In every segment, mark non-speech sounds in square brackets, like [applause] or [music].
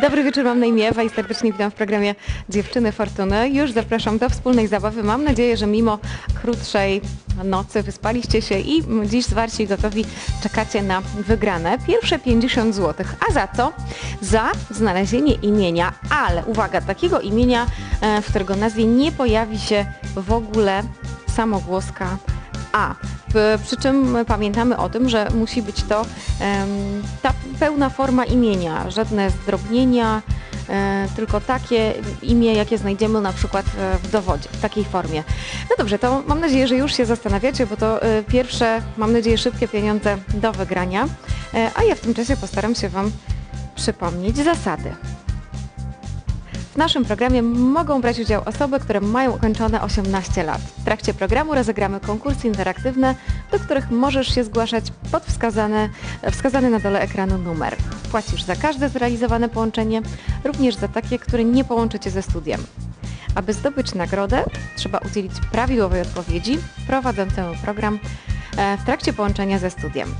Dobry wieczór, mam na imię Ewa i serdecznie witam w programie Dziewczyny Fortuny. Już zapraszam do wspólnej zabawy. Mam nadzieję, że mimo krótszej nocy wyspaliście się i dziś zwarci i gotowi czekacie na wygrane. Pierwsze 50 zł. A za co? Za znalezienie imienia, ale uwaga, takiego imienia, e, w którego nazwie nie pojawi się w ogóle samogłoska a. P- Przy czym pamiętamy o tym, że musi być to ta pełna forma imienia, żadne zdrobnienia, e, tylko takie imię, jakie znajdziemy na przykład e, w dowodzie, w takiej formie. No dobrze, to mam nadzieję, że już się zastanawiacie, bo to e, pierwsze, mam nadzieję, szybkie pieniądze do wygrania, E, a ja w tym czasie postaram się Wam przypomnieć zasady. Naszym programie mogą brać udział osoby, które mają ukończone 18 lat. W trakcie programu rozegramy konkursy interaktywne, do których możesz się zgłaszać pod wskazane, wskazany na dole ekranu numer. Płacisz za każde zrealizowane połączenie, również za takie, które nie połączy Cię ze studiem. Aby zdobyć nagrodę, trzeba udzielić prawidłowej odpowiedzi prowadzącemu program e, w trakcie połączenia ze studiem.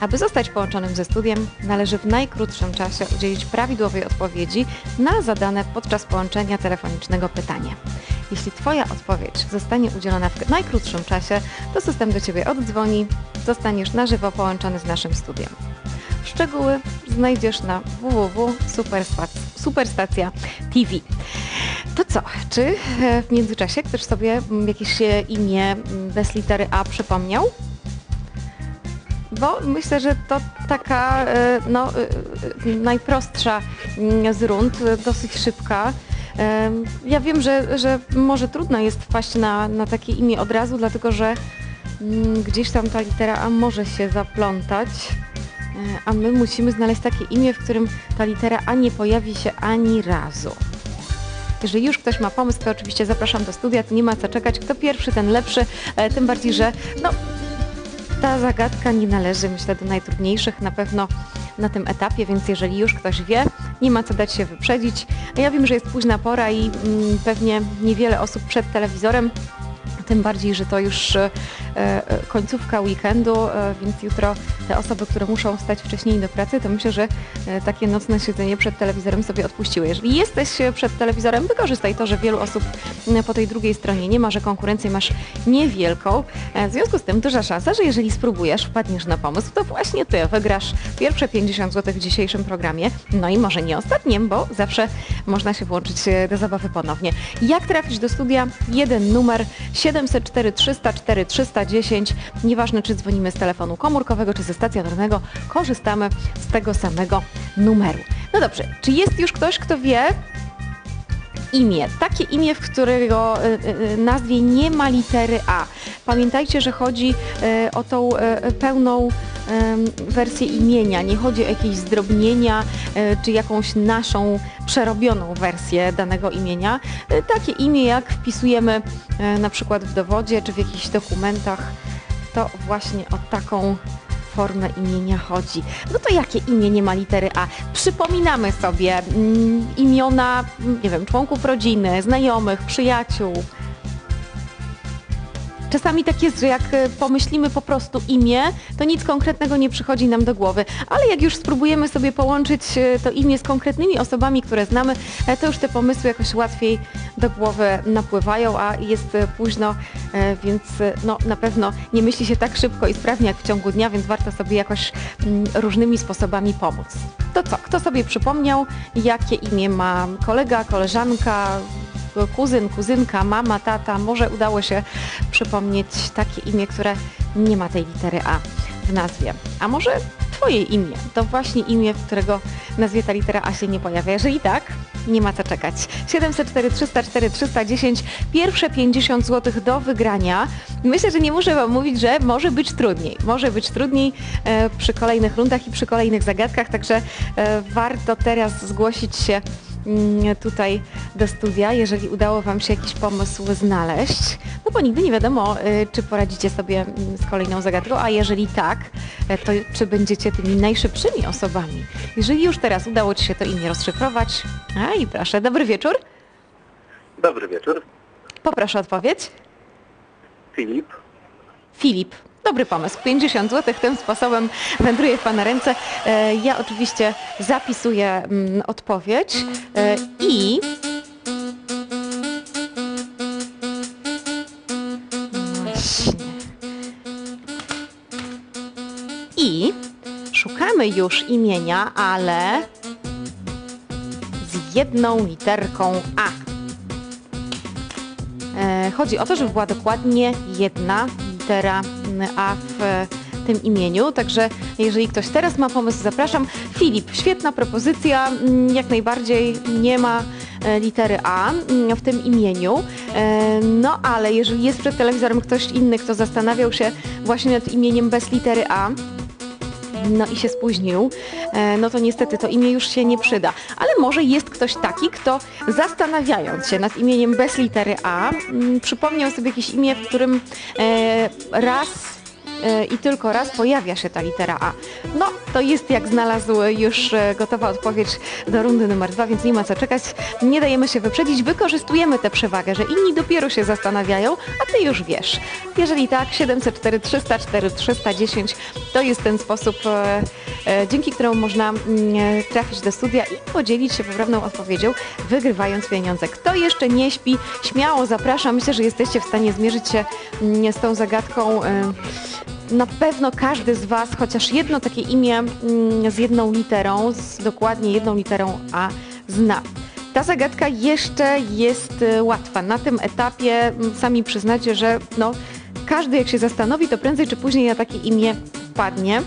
Aby zostać połączonym ze studiem, należy w najkrótszym czasie udzielić prawidłowej odpowiedzi na zadane podczas połączenia telefonicznego pytanie. Jeśli Twoja odpowiedź zostanie udzielona w najkrótszym czasie, to system do Ciebie oddzwoni, zostaniesz na żywo połączony z naszym studiem. Szczegóły znajdziesz na www.superstacja TV. To co, czy e, w międzyczasie ktoś sobie jakieś e, imię bez litery A przypomniał? Bo myślę, że to taka e, no, e, e, najprostsza mm, z rund, dosyć szybka. Ja wiem, że, że może trudno jest wpaść na, na takie imię od razu, dlatego że mm, gdzieś tam ta litera A może się zaplątać, a my musimy znaleźć takie imię, w którym ta litera A nie pojawi się ani razu. Jeżeli już ktoś ma pomysł, to oczywiście zapraszam do studia, nie ma co czekać. Kto pierwszy, ten lepszy, tym bardziej, że no, ta zagadka nie należy, myślę, do najtrudniejszych na pewno na tym etapie, więc jeżeli już ktoś wie, nie ma co dać się wyprzedzić. Ja wiem, że jest późna pora i mm, pewnie niewiele osób przed telewizorem, tym bardziej, że to już końcówka weekendu, e, więc jutro te osoby, które muszą wstać wcześniej do pracy, to myślę, że e, takie nocne siedzenie przed telewizorem sobie odpuściły. Jeżeli jesteś e, przed telewizorem, wykorzystaj to, że wielu osób po tej drugiej stronie nie ma, że konkurencję masz niewielką. E, W związku z tym duża szansa, że jeżeli spróbujesz, wpadniesz na pomysł, to właśnie ty wygrasz pierwsze 50 zł w dzisiejszym programie. No i może nie ostatnim, bo zawsze można się włączyć e, do zabawy ponownie. Jak trafić do studia? Jeden numer 704 304 310. Nieważne, czy dzwonimy z telefonu komórkowego, czy ze stacjonarnego, korzystamy z tego samego numeru. No dobrze, czy jest już ktoś, kto wie, imię. Takie imię, w którego y, y, nazwie nie ma litery A. Pamiętajcie, że chodzi y, o tą y, pełną wersję imienia. Nie chodzi o jakieś zdrobnienia y, czy jakąś naszą przerobioną wersję danego imienia. Y, Takie imię, jak wpisujemy y, na przykład w dowodzie czy w jakichś dokumentach, to właśnie o taką formę imienia chodzi. No to jakie imię nie ma litery A? Przypominamy sobie mm, imiona, mm, nie wiem, członków rodziny, znajomych, przyjaciół. Czasami tak jest, że jak e, pomyślimy po prostu imię, to nic konkretnego nie przychodzi nam do głowy. Ale jak już spróbujemy sobie połączyć e, to imię z konkretnymi osobami, które znamy, e, to już te pomysły jakoś łatwiej do głowy napływają, a jest późno, więc no, na pewno nie myśli się tak szybko i sprawnie jak w ciągu dnia, więc warto sobie jakoś mm, różnymi sposobami pomóc. To co, kto sobie przypomniał, jakie imię ma kolega, koleżanka, kuzyn, kuzynka, mama, tata, może udało się przypomnieć takie imię, które nie ma tej litery A w nazwie. A może Twoje imię to właśnie imię, w którego nazwie ta litera A się nie pojawia. Jeżeli tak, nie ma co czekać. 704 304 310, pierwsze 50 zł do wygrania. Myślę, że nie muszę Wam mówić, że może być trudniej. Może być trudniej e, przy kolejnych rundach i przy kolejnych zagadkach, także e, warto teraz zgłosić się tutaj do studia, jeżeli udało Wam się jakiś pomysł znaleźć. No bo nigdy nie wiadomo, y, czy poradzicie sobie mm, z kolejną zagadką, a jeżeli tak, e, to czy będziecie tymi najszybszymi osobami. Jeżeli już teraz udało Ci się to imię rozszyfrować, a i proszę, dobry wieczór. Dobry wieczór. Poproszę odpowiedź. Filip. Filip. Dobry pomysł. 50 zł tym sposobem wędruje w Pana ręce. E, Ja oczywiście zapisuję mm, odpowiedź e, i... Właśnie. I szukamy już imienia, ale z jedną literką A. E, Chodzi o to, żeby była dokładnie jedna litera A w tym imieniu, także jeżeli ktoś teraz ma pomysł, zapraszam. Filip, świetna propozycja, jak najbardziej nie ma e, litery A mm, w tym imieniu, E, no ale jeżeli jest przed telewizorem ktoś inny, kto zastanawiał się właśnie nad imieniem bez litery A, no i się spóźnił, e, no to niestety to imię już się nie przyda. Ale może jest ktoś taki, kto zastanawiając się nad imieniem bez litery A, mm, przypomniał sobie jakieś imię, w którym e, raz i tylko raz pojawia się ta litera A. No, to jest jak znalazł już e, gotowa odpowiedź do rundy numer dwa, więc nie ma co czekać. Nie dajemy się wyprzedzić, wykorzystujemy tę przewagę, że inni dopiero się zastanawiają, a ty już wiesz. Jeżeli tak, 704 304 310 to jest ten sposób, e, e, dzięki któremu można mm, e, trafić do studia i podzielić się poprawną odpowiedzią, wygrywając pieniądze. Kto jeszcze nie śpi, śmiało zapraszam. Myślę, że jesteście w stanie zmierzyć się mm, z tą zagadką. Na pewno każdy z Was chociaż jedno takie imię mm, z jedną literą, z dokładnie jedną literą A zna. Ta zagadka jeszcze jest e, łatwa. Na tym etapie mm, sami przyznacie, że no, każdy jak się zastanowi, to prędzej czy później na takie imię wpadnie.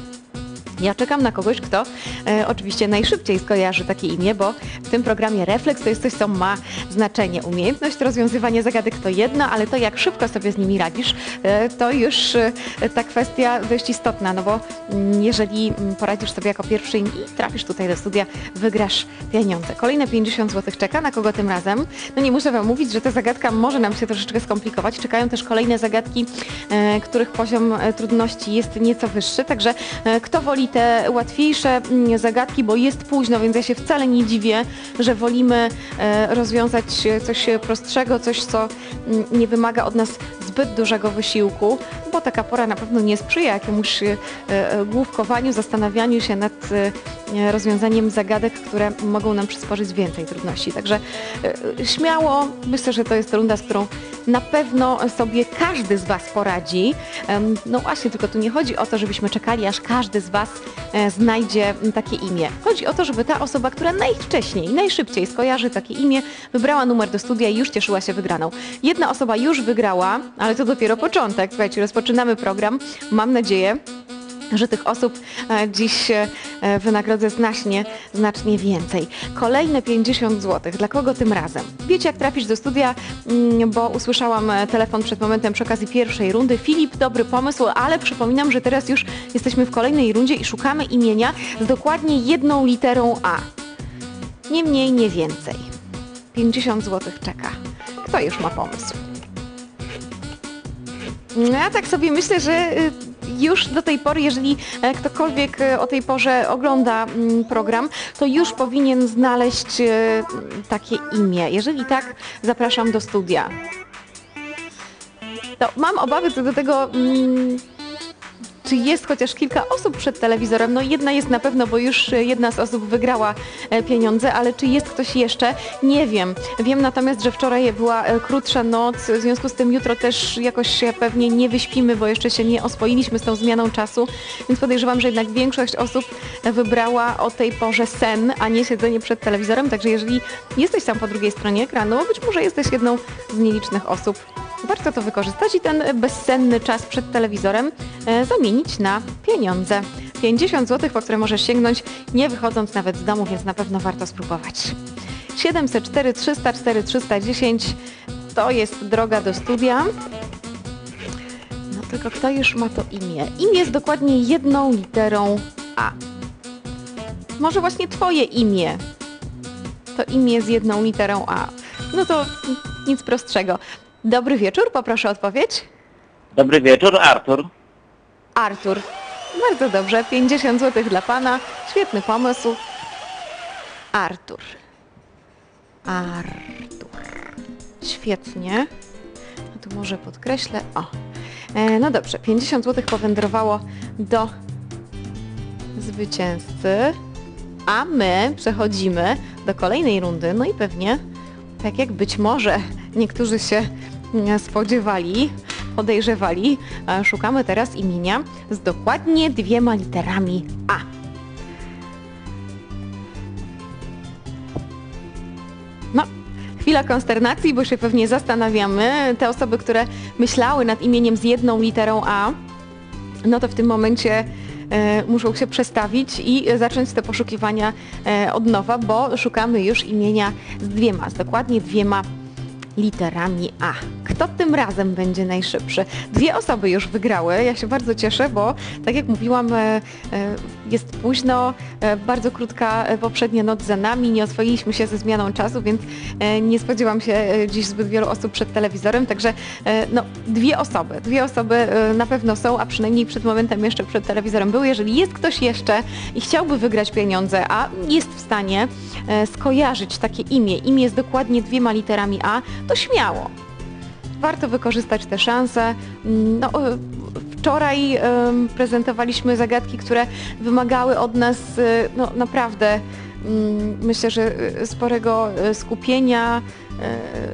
Ja czekam na kogoś, kto e, oczywiście najszybciej skojarzy takie imię, bo w tym programie Refleks to jest coś, co ma znaczenie. Umiejętność rozwiązywania zagadek to jedno, ale to jak szybko sobie z nimi radzisz, e, to już e, ta kwestia dość istotna, no bo mm, jeżeli mm, poradzisz sobie jako pierwszy i trafisz tutaj do studia, wygrasz pieniądze. Kolejne 50 zł czeka, na kogo tym razem? No nie muszę Wam mówić, że ta zagadka może nam się troszeczkę skomplikować. Czekają też kolejne zagadki, e, których poziom e, trudności jest nieco wyższy, także e, kto woli te łatwiejsze mm, zagadki, bo jest późno, więc ja się wcale nie dziwię, że wolimy e, rozwiązać coś prostszego, coś, co mm, nie wymaga od nas zbyt dużego wysiłku, bo taka pora na pewno nie sprzyja jakiemuś e, e, główkowaniu, zastanawianiu się nad rozwiązaniem zagadek, które mogą nam przysporzyć więcej trudności. Także śmiało, myślę, że to jest runda, z którą na pewno sobie każdy z Was poradzi. No właśnie, tylko tu nie chodzi o to, żebyśmy czekali, aż każdy z Was znajdzie m, takie imię. Chodzi o to, żeby ta osoba, która najwcześniej, najszybciej skojarzy takie imię, wybrała numer do studia i już cieszyła się wygraną. Jedna osoba już wygrała, ale to dopiero początek. Słuchajcie, rozpoczynamy program. Mam nadzieję, że tych osób e, dziś e, wynagrodzę znacznie, znacznie więcej. Kolejne 50 zł. Dla kogo tym razem? Wiecie, jak trafić do studia, Mm, bo usłyszałam e, telefon przed momentem przy okazji pierwszej rundy. Filip, dobry pomysł, ale przypominam, że teraz już jesteśmy w kolejnej rundzie i szukamy imienia z dokładnie jedną literą A. Nie mniej, nie więcej. 50 zł czeka. Kto już ma pomysł? No ja tak sobie myślę, że y, już do tej pory, jeżeli e, ktokolwiek e, o tej porze ogląda mm, program, to już powinien znaleźć e, takie imię. Jeżeli tak, zapraszam do studia. Mam obawy co do tego, mm, czy jest chociaż kilka osób przed telewizorem. No jedna jest na pewno, bo już e, jedna z osób wygrała e, pieniądze, ale czy jest ktoś jeszcze? Nie wiem. Wiem natomiast, że wczoraj była e, krótsza noc, w związku z tym jutro też jakoś się pewnie nie wyśpimy, bo jeszcze się nie oswoiliśmy z tą zmianą czasu, więc podejrzewam, że jednak większość osób wybrała o tej porze sen, a nie siedzenie przed telewizorem, także jeżeli jesteś tam po drugiej stronie ekranu, być może jesteś jedną z nielicznych osób, warto to wykorzystać i ten bezsenny czas przed telewizorem e, zamienić na pieniądze. 50 zł, po które możesz sięgnąć nie wychodząc nawet z domu, więc na pewno warto spróbować. 704 304 310 to jest droga do studia. No tylko kto już ma to imię? Imię jest dokładnie jedną literą A. Może właśnie twoje imię to imię z jedną literą A. No to nic prostszego. Dobry wieczór, poproszę o odpowiedź. Dobry wieczór, Artur. Artur. Bardzo dobrze, 50 zł dla Pana. Świetny pomysł. Artur. Artur. Świetnie. No tu może podkreślę. O. E, no dobrze, 50 zł powędrowało do zwycięzcy, a my przechodzimy do kolejnej rundy, no i pewnie, tak jak być może niektórzy się spodziewali, podejrzewali, e, szukamy teraz imienia z dokładnie dwiema literami A. No, chwila konsternacji, bo się pewnie zastanawiamy. Te osoby, które myślały nad imieniem z jedną literą A, no to w tym momencie e, muszą się przestawić i zacząć te poszukiwania e, od nowa, bo szukamy już imienia z dwiema, z dokładnie dwiema literami A. Kto tym razem będzie najszybszy? Dwie osoby już wygrały. Ja się bardzo cieszę, bo tak jak mówiłam, e, e, jest późno, e, bardzo krótka poprzednia noc za nami, nie oswoiliśmy się ze zmianą czasu, więc nie spodziewam się dziś zbyt wielu osób przed telewizorem, także no, dwie osoby, dwie osoby na pewno są, a przynajmniej przed momentem jeszcze przed telewizorem były. Jeżeli jest ktoś jeszcze i chciałby wygrać pieniądze, a jest w stanie skojarzyć takie imię, imię z dokładnie dwiema literami A, to śmiało. Warto wykorzystać tę szansę. Mm, No, e, wczoraj prezentowaliśmy zagadki, które wymagały od nas e, no, naprawdę mm, myślę, że e, sporego skupienia,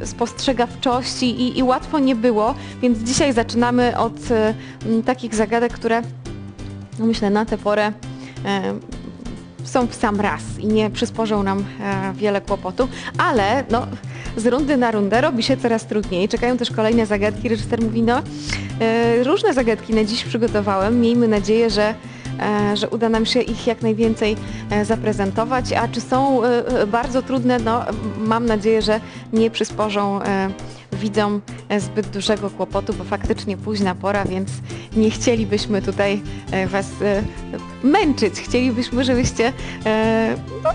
spostrzegawczości i, i łatwo nie było, więc dzisiaj zaczynamy od takich zagadek, które no, myślę na tę porę są w sam raz i nie przysporzą nam e, wiele kłopotu, ale no, z rundy na rundę robi się coraz trudniej. Czekają też kolejne zagadki. Reżyser mówi, no e, różne zagadki na dziś przygotowałem. Miejmy nadzieję, że, e, że uda nam się ich jak najwięcej zaprezentować. A czy są bardzo trudne? No mam nadzieję, że nie przysporzą widzom e, zbyt dużego kłopotu, bo faktycznie późna pora, więc nie chcielibyśmy tutaj e, Was e, męczyć. Chcielibyśmy, żebyście no,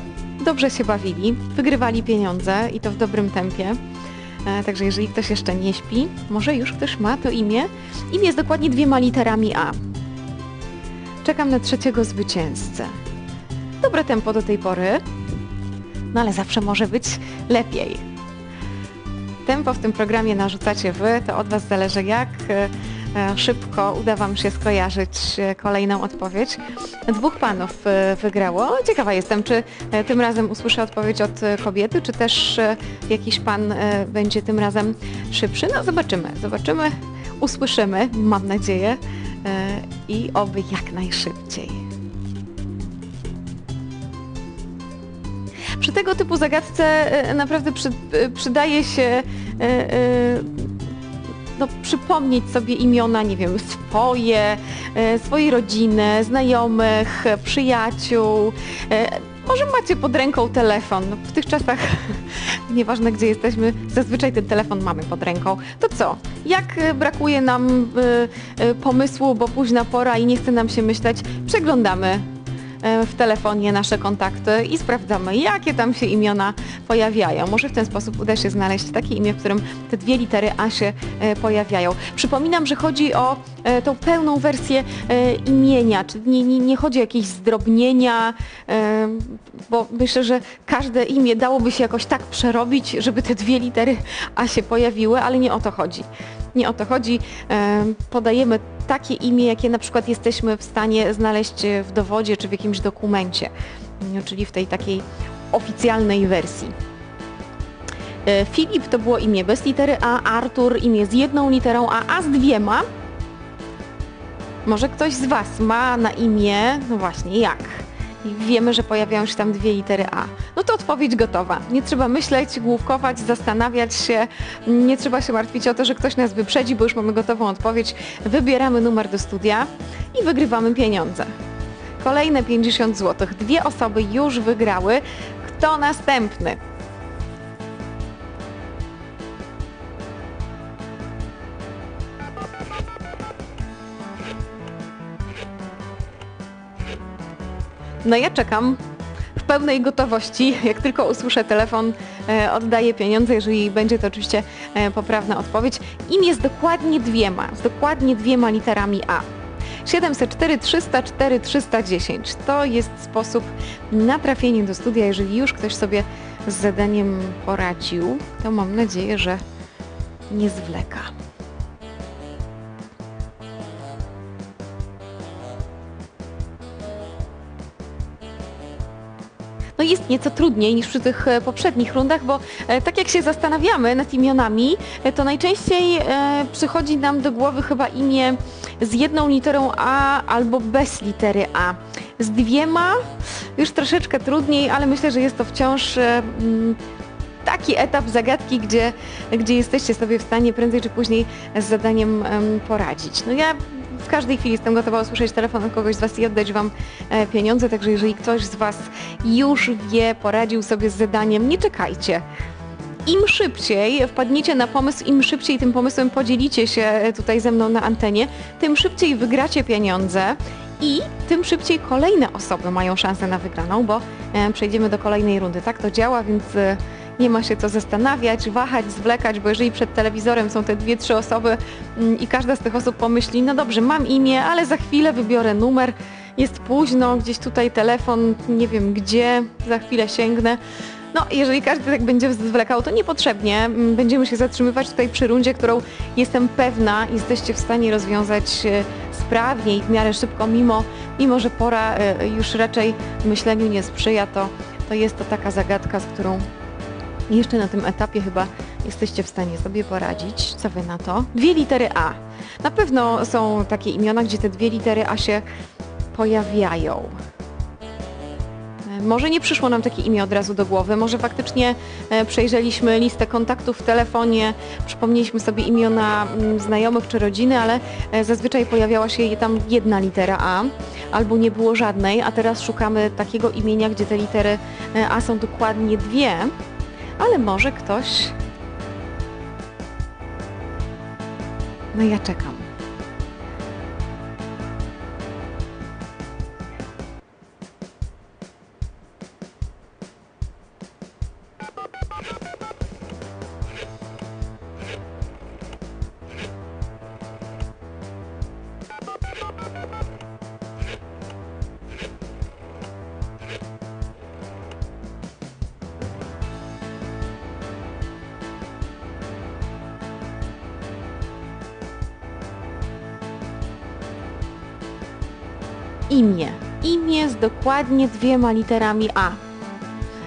dobrze się bawili, wygrywali pieniądze i to w dobrym tempie. Także jeżeli ktoś jeszcze nie śpi, może już ktoś ma to imię. Imię jest dokładnie dwiema literami A. Czekam na trzeciego zwycięzcę. Dobre tempo do tej pory, no ale zawsze może być lepiej. Tempo w tym programie narzucacie Wy, to od Was zależy jak e, e, szybko uda Wam się skojarzyć e, kolejną odpowiedź. Dwóch panów wygrało. Ciekawa jestem, czy tym razem usłyszę odpowiedź od kobiety, czy też jakiś pan będzie tym razem szybszy. No zobaczymy, zobaczymy, usłyszymy, mam nadzieję, i oby jak najszybciej. Przy tego typu zagadce e, naprawdę przy, e, przydaje się e, no, przypomnieć sobie imiona, nie wiem, swoje, swojej rodziny, znajomych, przyjaciół. Może macie pod ręką telefon. No, W tych czasach, [laughs] nieważne gdzie jesteśmy, zazwyczaj ten telefon mamy pod ręką. To co? Jak brakuje nam pomysłu, bo późna pora i nie chce nam się myśleć, przeglądamy w telefonie nasze kontakty i sprawdzamy, jakie tam się imiona pojawiają. Może w ten sposób uda się znaleźć takie imię, w którym te dwie litery A się e, pojawiają. Przypominam, że chodzi o e, tą pełną wersję e, imienia, czyli nie, nie, nie chodzi o jakieś zdrobnienia, e, bo myślę, że każde imię dałoby się jakoś tak przerobić, żeby te dwie litery A się pojawiły, ale nie o to chodzi. Nie o to chodzi. E, Podajemy takie imię, jakie na przykład jesteśmy w stanie znaleźć w dowodzie czy w jakimś dokumencie, no, czyli w tej takiej oficjalnej wersji. E, Filip to było imię bez litery A, Artur imię z jedną literą A, a z dwiema. Może ktoś z Was ma na imię, no właśnie, jak? I wiemy, że pojawiają się tam dwie litery A. No to odpowiedź gotowa. Nie trzeba myśleć, główkować, zastanawiać się. Nie trzeba się martwić o to, że ktoś nas wyprzedzi, bo już mamy gotową odpowiedź. Wybieramy numer do studia i wygrywamy pieniądze. Kolejne 50 zł. Dwie osoby już wygrały. Kto następny? No ja czekam w pełnej gotowości. Jak tylko usłyszę telefon, e, oddaję pieniądze, jeżeli będzie to oczywiście e, poprawna odpowiedź. Im jest dokładnie dwiema, z dokładnie dwiema literami A. 704 304 310 to jest sposób na trafienie do studia. Jeżeli już ktoś sobie z zadaniem poradził, to mam nadzieję, że nie zwleka. No jest nieco trudniej niż przy tych e, poprzednich rundach, bo e, tak jak się zastanawiamy nad imionami, e, to najczęściej przychodzi nam do głowy chyba imię z jedną literą A albo bez litery A. Z dwiema już troszeczkę trudniej, ale myślę, że jest to wciąż mm, taki etap zagadki, gdzie, gdzie jesteście sobie w stanie prędzej czy później z zadaniem em, poradzić. No ja w każdej chwili jestem gotowa usłyszeć telefon od kogoś z Was i oddać Wam e, pieniądze, także jeżeli ktoś z Was już wie, poradził sobie z zadaniem, nie czekajcie. Im szybciej wpadniecie na pomysł, im szybciej tym pomysłem podzielicie się e, tutaj ze mną na antenie, tym szybciej wygracie pieniądze i tym szybciej kolejne osoby mają szansę na wygraną, bo e, przejdziemy do kolejnej rundy. Tak to działa, więc nie ma się co zastanawiać, wahać, zwlekać, bo jeżeli przed telewizorem są te dwie, trzy osoby mm, i każda z tych osób pomyśli, no dobrze, mam imię, ale za chwilę wybiorę numer, jest późno, gdzieś tutaj telefon, nie wiem gdzie, za chwilę sięgnę. No, jeżeli każdy tak będzie zwlekał, to niepotrzebnie. Mm, Będziemy się zatrzymywać tutaj przy rundzie, którą jestem pewna jesteście w stanie rozwiązać e, sprawnie i w miarę szybko, mimo, mimo że pora e, już raczej myśleniu nie sprzyja, to, to jest to taka zagadka, z którą jeszcze na tym etapie chyba jesteście w stanie sobie poradzić. Co wy na to? Dwie litery A. Na pewno są takie imiona, gdzie te dwie litery A się pojawiają. E, Może nie przyszło nam takie imię od razu do głowy, może faktycznie e, przejrzeliśmy listę kontaktów w telefonie, przypomnieliśmy sobie imiona mm, znajomych czy rodziny, ale e, zazwyczaj pojawiała się tam jedna litera A, albo nie było żadnej, a teraz szukamy takiego imienia, gdzie te litery A są dokładnie dwie, ale może ktoś... No ja czekam. Dokładnie dwiema literami A.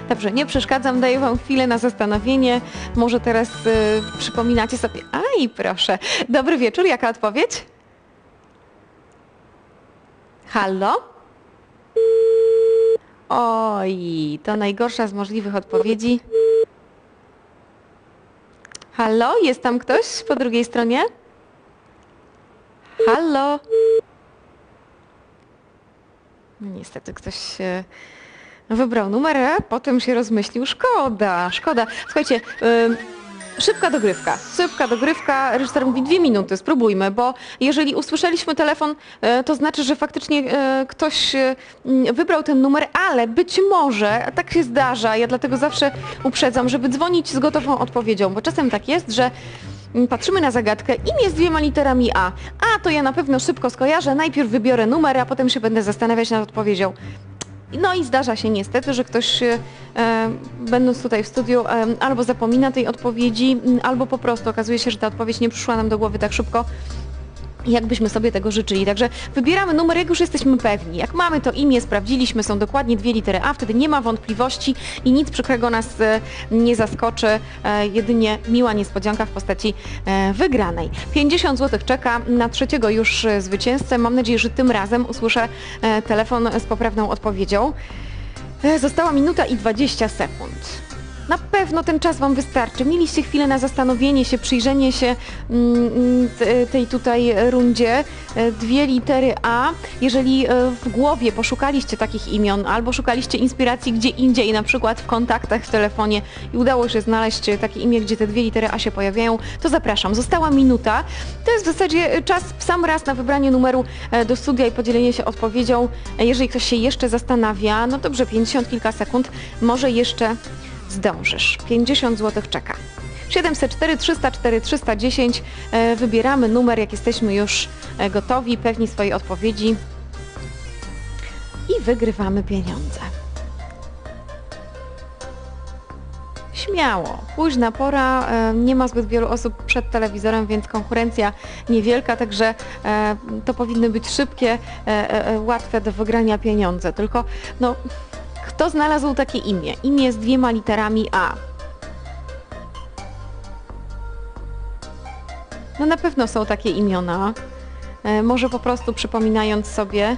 Dobrze, nie przeszkadzam, daję Wam chwilę na zastanowienie. Może teraz y, przypominacie sobie. Aj, proszę. Dobry wieczór, jaka odpowiedź? Halo? Oj, to najgorsza z możliwych odpowiedzi. Halo, jest tam ktoś po drugiej stronie? Halo? No niestety ktoś e, wybrał numer, a potem się rozmyślił. Szkoda, szkoda. Słuchajcie, szybka dogrywka. Szybka dogrywka. Reżyser mówi dwie minuty, spróbujmy, bo jeżeli usłyszeliśmy telefon, e, to znaczy, że faktycznie e, ktoś e, wybrał ten numer, ale być może, a tak się zdarza, ja dlatego zawsze uprzedzam, żeby dzwonić z gotową odpowiedzią, bo czasem tak jest, że Patrzymy na zagadkę, imię z dwiema literami A. A to ja na pewno szybko skojarzę, najpierw wybiorę numer, a potem się będę zastanawiać nad odpowiedzią. No i zdarza się niestety, że ktoś e, e, będąc tutaj w studiu e, albo zapomina tej odpowiedzi, albo po prostu okazuje się, że ta odpowiedź nie przyszła nam do głowy tak szybko, jakbyśmy sobie tego życzyli. Także wybieramy numer, jak już jesteśmy pewni. Jak mamy to imię, sprawdziliśmy, są dokładnie dwie litery A, wtedy nie ma wątpliwości i nic przykrego nas e, nie zaskoczy, e, jedynie miła niespodzianka w postaci e, wygranej. 50 zł czeka na trzeciego już zwycięzcę. Mam nadzieję, że tym razem usłyszę telefon z poprawną odpowiedzią. Została minuta i 20 sekund. Na pewno ten czas Wam wystarczy. Mieliście chwilę na zastanowienie się, przyjrzenie się mm, mm, tej tutaj rundzie. E, Dwie litery A. Jeżeli e, w głowie poszukaliście takich imion albo szukaliście inspiracji gdzie indziej, na przykład w kontaktach w telefonie i udało się znaleźć takie imię, gdzie te dwie litery A się pojawiają, to zapraszam. Została minuta. To jest w zasadzie e, czas w sam raz na wybranie numeru do studia i podzielenie się odpowiedzią. Jeżeli ktoś się jeszcze zastanawia, no dobrze, 50 kilka sekund, może jeszcze zdążysz. 50 zł czeka. 704 304 310 e, wybieramy numer, jak jesteśmy już e, gotowi, pewni swojej odpowiedzi i wygrywamy pieniądze. Śmiało, późna pora, e, nie ma zbyt wielu osób przed telewizorem, więc konkurencja niewielka, także e, to powinny być szybkie, łatwe do wygrania pieniądze. Tylko no, Kto znalazł takie imię? Imię z dwiema literami A. No na pewno są takie imiona. E, może po prostu przypominając sobie.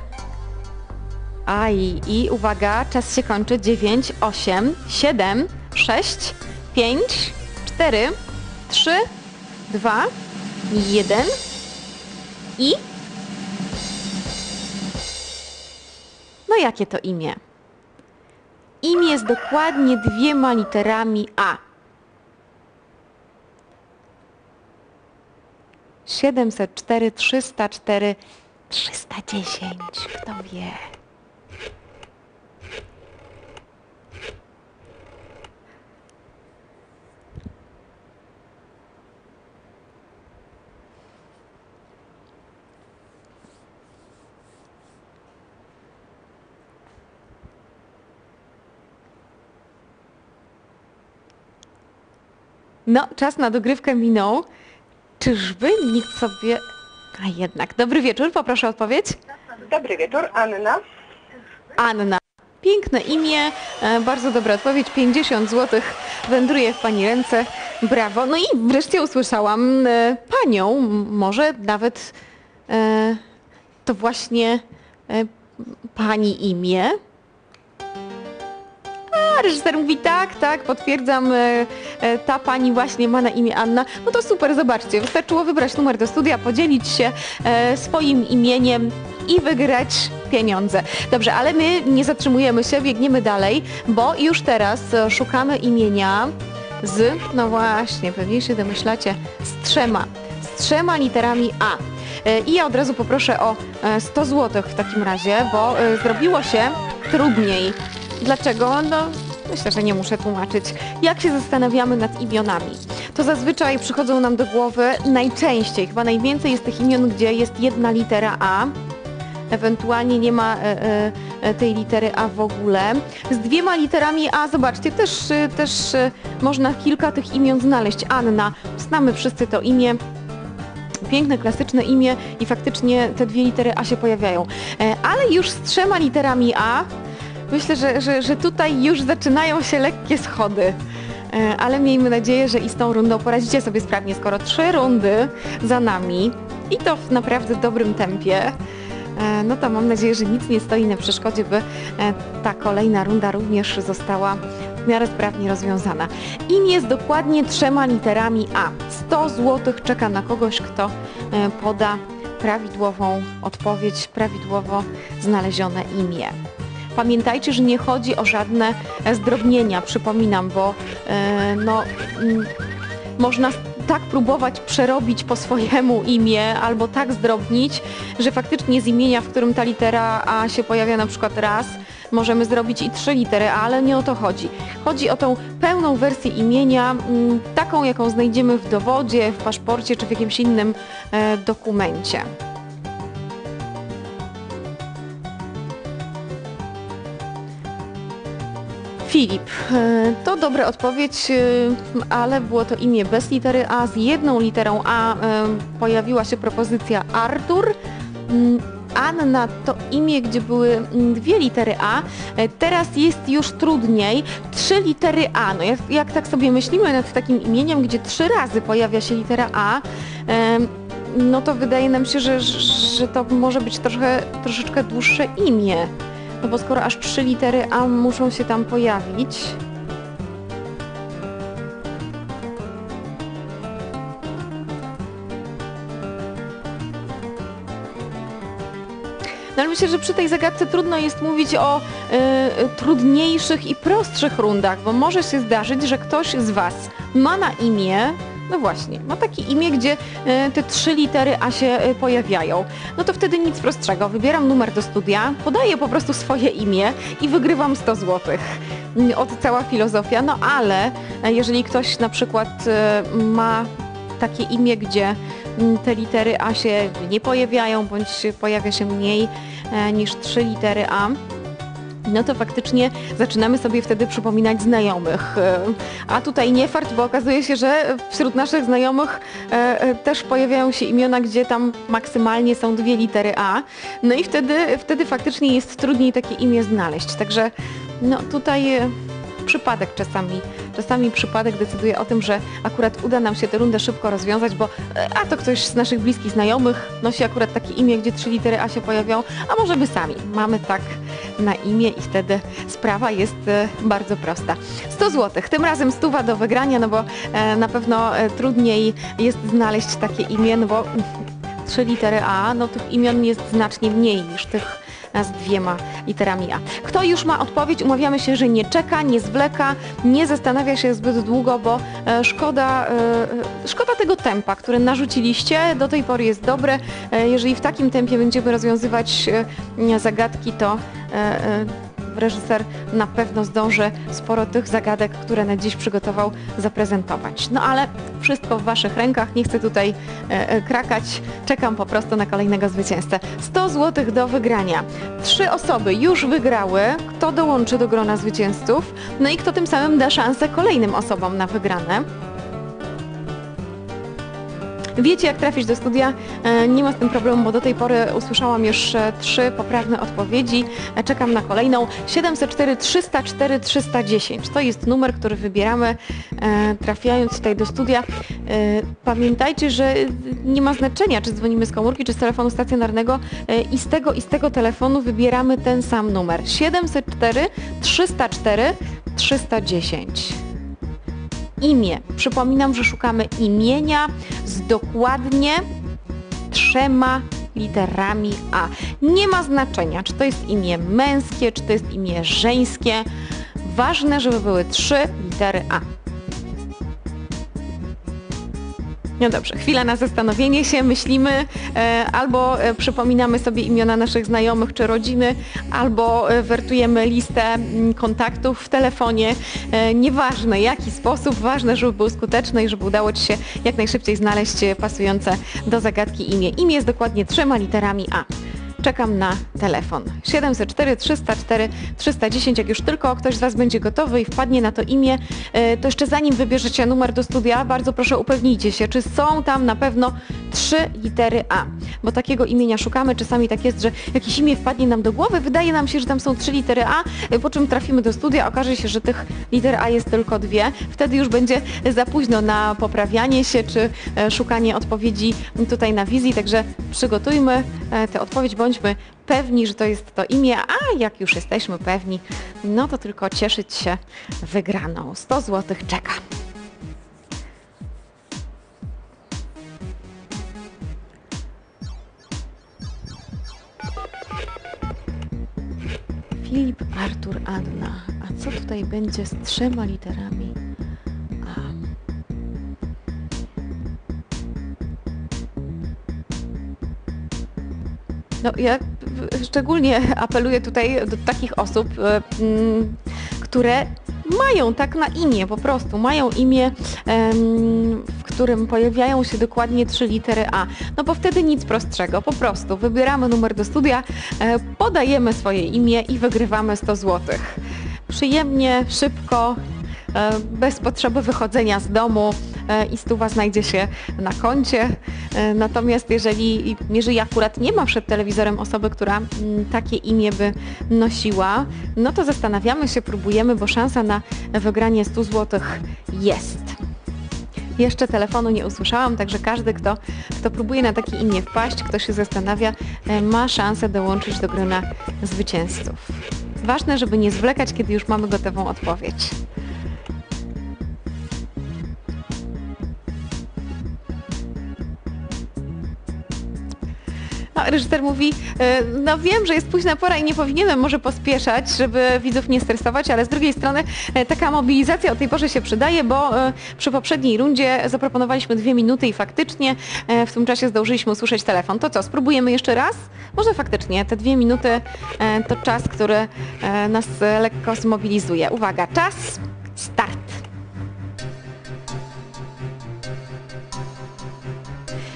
A i, i uwaga, czas się kończy. 9, 8, 7, 6, 5, 4, 3, 2, 1 i... No jakie to imię? Imię z dokładnie dwiema literami A. 704, 304, 310. Kto wie? No, czas na dogrywkę minął. Czyżby nikt sobie... A jednak. Dobry wieczór, poproszę o odpowiedź. Dobry wieczór, Anna. Anna. Piękne imię, e, bardzo dobra odpowiedź. 50 zł wędruje w Pani ręce. Brawo. No i wreszcie usłyszałam e, Panią, może nawet e, to właśnie Pani imię. A, reżyser mówi tak, tak, potwierdzam, e, e, ta pani właśnie ma na imię Anna. No to super, zobaczcie, wystarczyło wybrać numer do studia, podzielić się e, swoim imieniem i wygrać pieniądze. Dobrze, ale my nie zatrzymujemy się, biegniemy dalej, bo już teraz szukamy imienia z, no właśnie, pewnie się domyślacie, z trzema, z trzema literami A. I ja od razu poproszę o e, 100 zł w takim razie, bo zrobiło się trudniej. Dlaczego? No, myślę, że nie muszę tłumaczyć. Jak się zastanawiamy nad imionami? To zazwyczaj przychodzą nam do głowy najczęściej, chyba najwięcej jest tych imion, gdzie jest jedna litera A, ewentualnie nie ma e, e, e, tej litery A w ogóle. Z dwiema literami A, zobaczcie, też, e, też e, można kilka tych imion znaleźć. Anna, znamy wszyscy to imię. Piękne, klasyczne imię i faktycznie te dwie litery A się pojawiają. Ale już z trzema literami A myślę, że, że, że tutaj już zaczynają się lekkie schody. E, Ale miejmy nadzieję, że i z tą rundą poradzicie sobie sprawnie, skoro trzy rundy za nami i to w naprawdę dobrym tempie. E, No to mam nadzieję, że nic nie stoi na przeszkodzie, by e, ta kolejna runda również została w miarę sprawnie rozwiązana. Imię z dokładnie trzema literami A. 100 zł czeka na kogoś, kto poda prawidłową odpowiedź, prawidłowo znalezione imię. Pamiętajcie, że nie chodzi o żadne zdrobnienia, przypominam, bo e, no, mm, można tak próbować przerobić po swojemu imię albo tak zdrobnić, że faktycznie z imienia, w którym ta litera A się pojawia na przykład raz, możemy zrobić i trzy litery ale nie o to chodzi. Chodzi o tą pełną wersję imienia, mm, taką jaką znajdziemy w dowodzie, w paszporcie czy w jakimś innym e, dokumencie. Filip, e, to dobra odpowiedź, e, ale było to imię bez litery A. Z jedną literą A e, pojawiła się propozycja Artur. Mm, Anna to imię, gdzie były mm, dwie litery A. Teraz jest już trudniej. Trzy litery A. No jak, jak tak sobie myślimy nad takim imieniem, gdzie trzy razy pojawia się litera A, no to wydaje nam się, że, że to może być trochę, troszeczkę dłuższe imię. No bo skoro aż trzy litery A muszą się tam pojawić. No ale myślę, że przy tej zagadce trudno jest mówić o y, y, trudniejszych i prostszych rundach, bo może się zdarzyć, że ktoś z Was ma na imię, no właśnie, ma takie imię, gdzie y, te trzy litery A się y, pojawiają. No to wtedy nic prostszego. Wybieram numer do studia, podaję po prostu swoje imię i wygrywam 100 zł. Od cała filozofia. No ale e, jeżeli ktoś na przykład ma takie imię, gdzie mm, te litery A się nie pojawiają, bądź pojawia się mniej e, niż trzy litery A, no to faktycznie zaczynamy sobie wtedy przypominać znajomych. E, A tutaj nie fart, bo okazuje się, że wśród naszych znajomych e, e, też pojawiają się imiona, gdzie tam maksymalnie są dwie litery A. No i wtedy, wtedy faktycznie jest trudniej takie imię znaleźć. Także No tutaj przypadek czasami. Czasami przypadek decyduje o tym, że akurat uda nam się tę rundę szybko rozwiązać, bo e, a to ktoś z naszych bliskich znajomych nosi akurat takie imię, gdzie trzy litery A się pojawią, a może my sami mamy tak na imię i wtedy sprawa jest e, bardzo prosta. 100 zł, tym razem stuwa do wygrania, no bo e, na pewno trudniej jest znaleźć takie imię, no bo trzy litery A, no tych imion jest znacznie mniej niż tych z dwiema literami A. Kto już ma odpowiedź, umawiamy się, że nie czeka, nie zwleka, nie zastanawia się zbyt długo, bo e, szkoda, e, e, szkoda tego tempa, które narzuciliście, do tej pory jest dobre. Jeżeli w takim tempie będziemy rozwiązywać zagadki, to reżyser na pewno zdąży sporo tych zagadek, które na dziś przygotował, zaprezentować. No ale wszystko w Waszych rękach, nie chcę tutaj e, e, krakać, czekam po prostu na kolejnego zwycięzcę. 100 zł do wygrania. Trzy osoby już wygrały, kto dołączy do grona zwycięzców, no i kto tym samym da szansę kolejnym osobom na wygrane. Wiecie, jak trafić do studia. E, Nie ma z tym problemu, bo do tej pory usłyszałam już e, trzy poprawne odpowiedzi. E, Czekam na kolejną. 704 304 310. To jest numer, który wybieramy trafiając tutaj do studia. Pamiętajcie, że nie ma znaczenia, czy dzwonimy z komórki, czy z telefonu stacjonarnego i z tego i z tego telefonu wybieramy ten sam numer. 704 304 310 imię. Przypominam, że szukamy imienia z dokładnie trzema literami A. Nie ma znaczenia, czy to jest imię męskie, czy to jest imię żeńskie. Ważne, żeby były trzy litery A. No dobrze, chwila na zastanowienie się, myślimy, e, albo e, przypominamy sobie imiona naszych znajomych czy rodziny, albo e, wertujemy listę mm, kontaktów w telefonie. Nieważne jaki sposób, ważne, żeby był skuteczny i żeby udało Ci się jak najszybciej znaleźć pasujące do zagadki imię. Imię jest dokładnie trzema literami A. Czekam na telefon. 704 304 310. Jak już tylko ktoś z Was będzie gotowy i wpadnie na to imię, e, to jeszcze zanim wybierzecie numer do studia, bardzo proszę upewnijcie się, czy są tam na pewno trzy litery A. Bo takiego imienia szukamy. Czasami tak jest, że jakieś imię wpadnie nam do głowy, wydaje nam się, że tam są trzy litery A, e, po czym trafimy do studia, okaże się, że tych liter A jest tylko dwie. Wtedy już będzie za późno na poprawianie się, czy e, szukanie odpowiedzi tutaj na wizji, także przygotujmy tę odpowiedź, bądźmy pewni, że to jest to imię, a jak już jesteśmy pewni, no to tylko cieszyć się wygraną. 100 zł czeka. Filip, Artur, Anna. A co tutaj będzie z trzema literami? No ja szczególnie apeluję tutaj do takich osób, e, mm, które mają tak na imię, po prostu mają imię, w którym pojawiają się dokładnie trzy litery A. No bo wtedy nic prostszego, po prostu wybieramy numer do studia, e, podajemy swoje imię i wygrywamy 100 zł. Przyjemnie, szybko, e, bez potrzeby wychodzenia z domu i stuwa znajdzie się na koncie. E, Natomiast jeżeli, jeżeli akurat nie ma przed telewizorem osoby, która mm, takie imię by nosiła, no to zastanawiamy się, próbujemy, bo szansa na wygranie 100 zł jest. Jeszcze telefonu nie usłyszałam, także każdy, kto, kto próbuje na takie imię wpaść, kto się zastanawia, e, ma szansę dołączyć do grona zwycięzców. Ważne, żeby nie zwlekać, kiedy już mamy gotową odpowiedź. Reżyser mówi, e, no wiem, że jest późna pora i nie powinienem może pospieszać, żeby widzów nie stresować, ale z drugiej strony e, taka mobilizacja o tej porze się przydaje, bo e, przy poprzedniej rundzie zaproponowaliśmy dwie minuty i faktycznie w tym czasie zdążyliśmy usłyszeć telefon. To co, spróbujemy jeszcze raz? Może faktycznie te dwie minuty to czas, który nas lekko zmobilizuje. Uwaga, czas, start.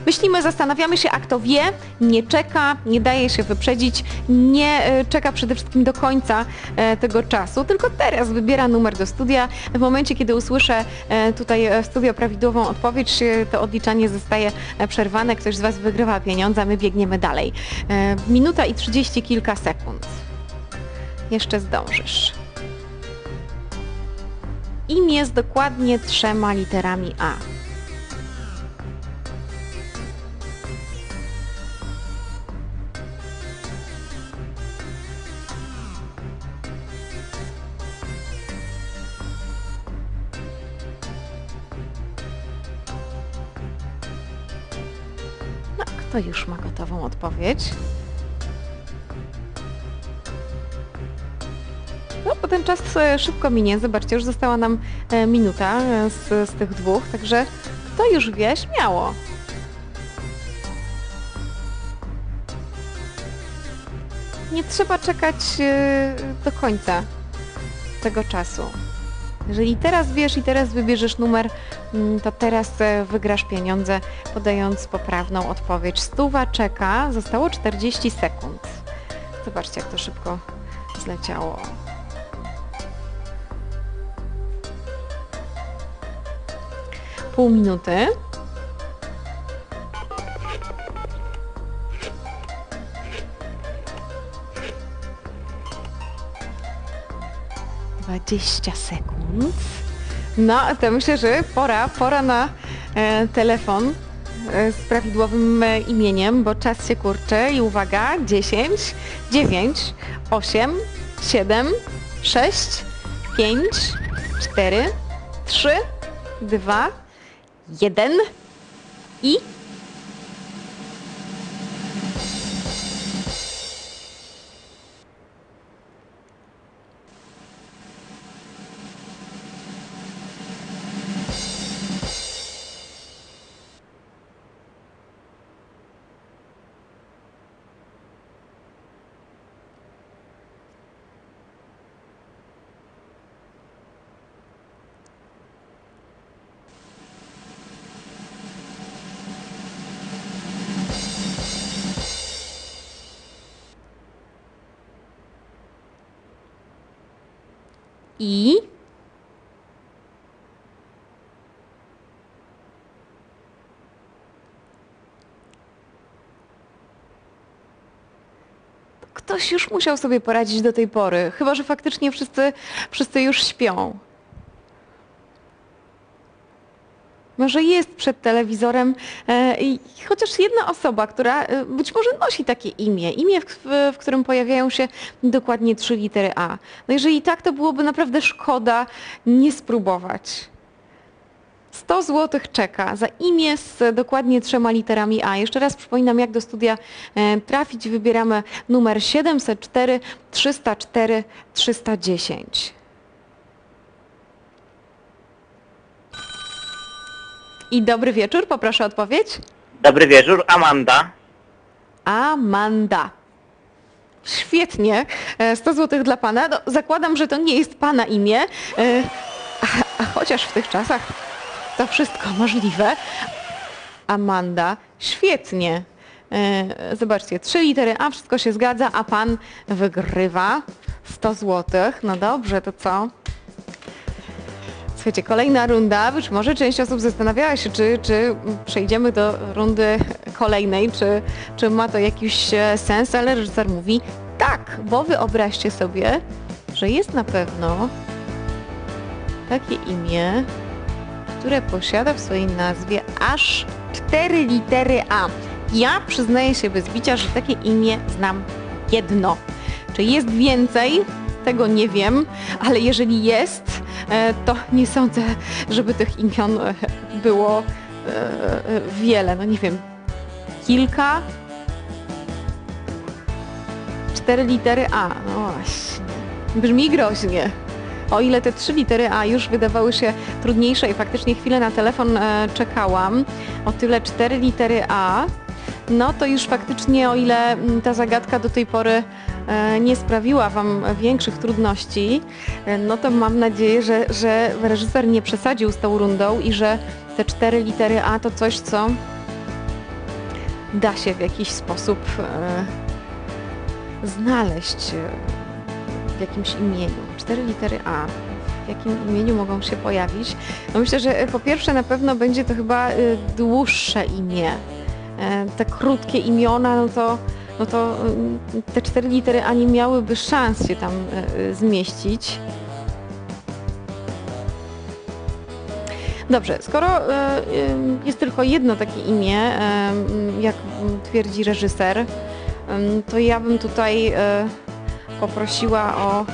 Myślimy, zastanawiamy się, a kto wie, nie czeka, nie daje się wyprzedzić, nie e, czeka przede wszystkim do końca e, tego czasu, tylko teraz wybiera numer do studia. W momencie, kiedy usłyszę e, tutaj w studio prawidłową odpowiedź, to odliczanie zostaje przerwane, ktoś z Was wygrywa pieniądze, a my biegniemy dalej. Minuta i trzydzieści kilka sekund. Jeszcze zdążysz. imię z dokładnie trzema literami A. Kto już ma gotową odpowiedź? No, bo ten czas e, szybko minie. Zobaczcie, już została nam e, minuta e, z, z tych dwóch, także kto już wie, śmiało. Nie trzeba czekać do końca tego czasu. Jeżeli teraz wiesz i teraz wybierzesz numer, mm, to teraz e, wygrasz pieniądze, podając poprawną odpowiedź. Stuwa czeka, zostało 40 sekund. Zobaczcie, jak to szybko zleciało. Pół minuty. Dwadzieścia sekund. No, to myślę, że pora, pora na e, telefon e, z prawidłowym e, imieniem, bo czas się kurczy i uwaga, 10, 9, 8, 7, 6, 5, 4, 3, 2, 1 i i Ktoś już musiał sobie poradzić do tej pory, chyba że faktycznie wszyscy, wszyscy już śpią. Może jest przed telewizorem e, chociaż jedna osoba, która e, być może nosi takie imię, imię, w, w, w którym pojawiają się dokładnie trzy litery A. No jeżeli tak, to byłoby naprawdę szkoda nie spróbować. 100 zł czeka za imię z dokładnie trzema literami A. Jeszcze raz przypominam, jak do studia e, trafić. Wybieramy numer 704 304 310. I dobry wieczór, poproszę o odpowiedź. Dobry wieczór, Amanda. Amanda. Świetnie. E, 100 zł dla pana. No, zakładam, że to nie jest pana imię, e, a, a chociaż w tych czasach to wszystko możliwe. Amanda. Świetnie. E, Zobaczcie, trzy litery A, wszystko się zgadza, a pan wygrywa 100 zł. No dobrze, to co? Słuchajcie, kolejna runda. Być może część osób zastanawiała się, czy, czy przejdziemy do rundy kolejnej, czy, czy ma to jakiś e, sens, ale reżyser mówi tak, bo wyobraźcie sobie, że jest na pewno takie imię, które posiada w swojej nazwie aż cztery litery A. Ja przyznaję się bez bicia, że takie imię znam jedno. Czy jest więcej? Tego nie wiem, ale jeżeli jest, to nie sądzę, żeby tych imion e, było e, e, wiele. No nie wiem, kilka? Cztery litery A, no właśnie. Brzmi groźnie. O ile te trzy litery A już wydawały się trudniejsze i faktycznie chwilę na telefon e, czekałam, o tyle cztery litery A, no to już faktycznie o ile mm, ta zagadka do tej pory e, nie sprawiła Wam większych trudności, e, no to mam nadzieję, że, że reżyser nie przesadził z tą rundą i że te cztery litery A to coś, co da się w jakiś sposób e, znaleźć w jakimś imieniu. Cztery litery A. W jakim imieniu mogą się pojawić? No myślę, że po pierwsze na pewno będzie to chyba dłuższe imię. E, Te krótkie imiona, no to, no to mm, te cztery litery A nie miałyby szans się tam e, e, zmieścić. Dobrze, skoro jest tylko jedno takie imię, jak twierdzi reżyser, to ja bym tutaj poprosiła o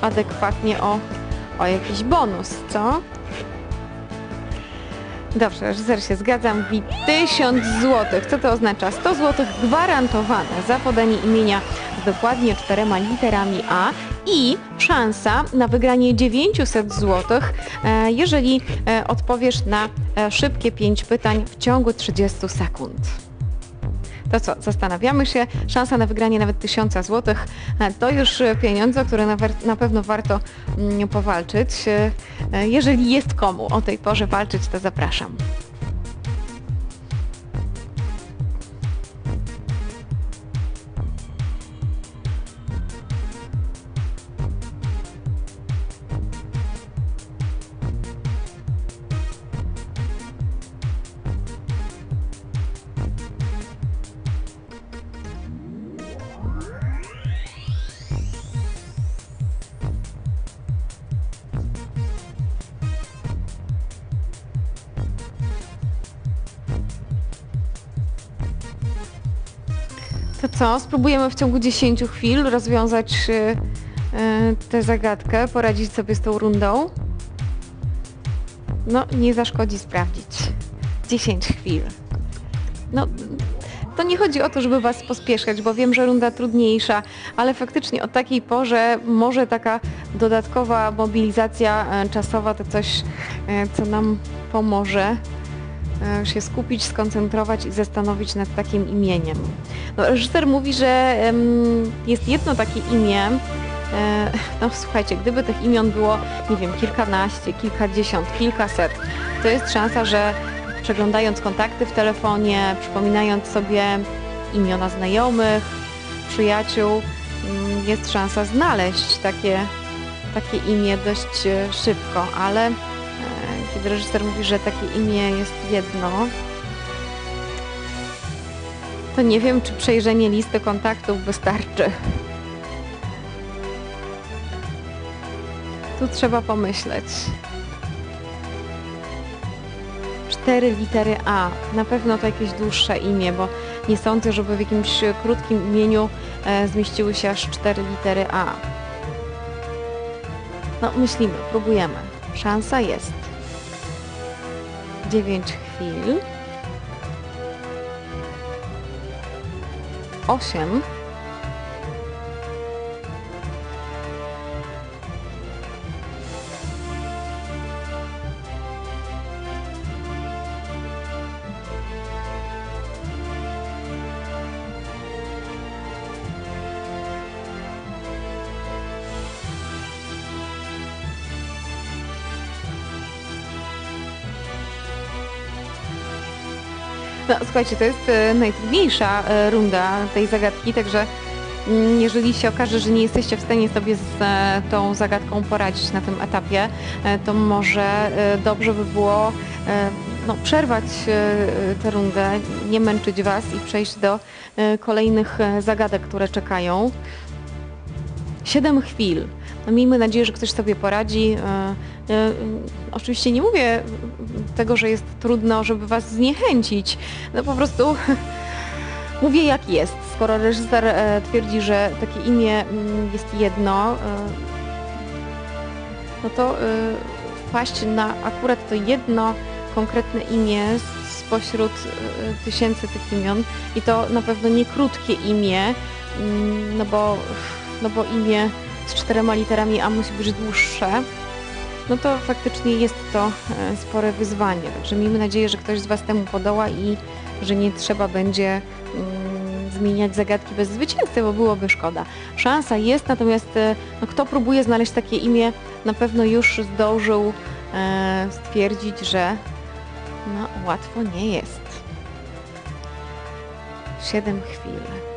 adekwatnie o, o jakiś bonus, co? Dobrze, reżyser się zgadza, mówi 1000 zł. Co to oznacza? 100 zł gwarantowane za podanie imienia z dokładnie czterema literami A i szansa na wygranie 900 zł, e, jeżeli e, odpowiesz na e, szybkie 5 pytań w ciągu 30 sekund. To co, zastanawiamy się, szansa na wygranie nawet 1000 zł e, to już e, pieniądze, które na, pewno warto mm, powalczyć. E, Jeżeli jest komu o tej porze walczyć, to zapraszam. Co, spróbujemy w ciągu 10 chwil rozwiązać y, y, tę zagadkę, poradzić sobie z tą rundą? No, nie zaszkodzi sprawdzić. 10 chwil. No, to nie chodzi o to, żeby Was pospieszać, bo wiem, że runda trudniejsza, ale faktycznie o takiej porze może taka dodatkowa mobilizacja e, czasowa to coś, e, co nam pomoże się skupić, skoncentrować i zastanowić nad takim imieniem. No, reżyser mówi, że jest jedno takie imię. E, [laughs] no słuchajcie, gdyby tych imion było, nie wiem, kilkanaście, kilkadziesiąt, kilkaset, to jest szansa, że przeglądając kontakty w telefonie, przypominając sobie imiona znajomych, przyjaciół, mm, jest szansa znaleźć takie, takie imię dość e, szybko, ale e, kiedy reżyser mówi, że takie imię jest jedno, to nie wiem, czy przejrzenie listy kontaktów wystarczy. Tu trzeba pomyśleć. Cztery litery A. Na pewno to jakieś dłuższe imię, bo nie sądzę, żeby w jakimś krótkim imieniu e, zmieściły się aż cztery litery A. No, myślimy, próbujemy. Szansa jest. Dziewięć chwil. Osiem. Słuchajcie, to jest e, najtrudniejsza e, runda tej zagadki, także mm, jeżeli się okaże, że nie jesteście w stanie sobie z e, tą zagadką poradzić na tym etapie, to może dobrze by było no, przerwać tę rundę, nie męczyć Was i przejść do kolejnych zagadek, które czekają. Siedem chwil. No, miejmy nadzieję, że ktoś sobie poradzi. E, e, Oczywiście nie mówię tego, że jest trudno, żeby Was zniechęcić. No po prostu [laughs] mówię jak jest. Skoro reżyser e, twierdzi, że takie imię mm, jest jedno, no to wpaść na akurat to jedno konkretne imię spośród tysięcy tych imion i to na pewno nie krótkie imię, mm, no bo, no bo imię z czterema literami A musi być dłuższe no to faktycznie jest to e, spore wyzwanie. Także miejmy nadzieję, że ktoś z Was temu podoła i że nie trzeba będzie mm, zmieniać zagadki bez zwycięzcy, bo byłoby szkoda. Szansa jest, natomiast e, no, kto próbuje znaleźć takie imię, na pewno już zdążył e, stwierdzić, że no, łatwo nie jest. Siedem chwil.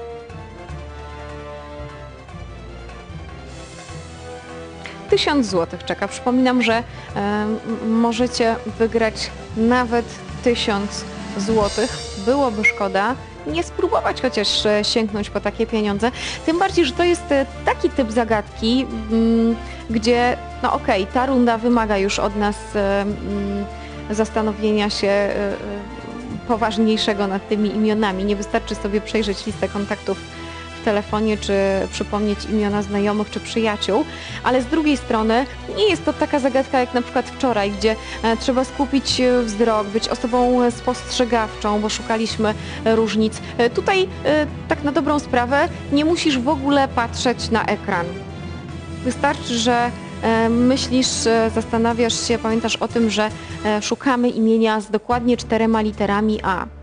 Tysiąc złotych czeka. Przypominam, że em, możecie wygrać nawet tysiąc złotych. Byłoby szkoda nie spróbować chociaż e, sięgnąć po takie pieniądze. Tym bardziej, że to jest e, taki typ zagadki, mm, gdzie no okej, ta runda wymaga już od nas e, mm, zastanowienia się e, e, poważniejszego nad tymi imionami. Nie wystarczy sobie przejrzeć listę kontaktów telefonie, czy przypomnieć imiona znajomych czy przyjaciół, ale z drugiej strony nie jest to taka zagadka jak na przykład wczoraj, gdzie e, trzeba skupić wzrok, być osobą e, spostrzegawczą, bo szukaliśmy e, różnic. Tutaj tak na dobrą sprawę nie musisz w ogóle patrzeć na ekran. Wystarczy, że myślisz, zastanawiasz się, pamiętasz o tym, że szukamy imienia z dokładnie czterema literami A.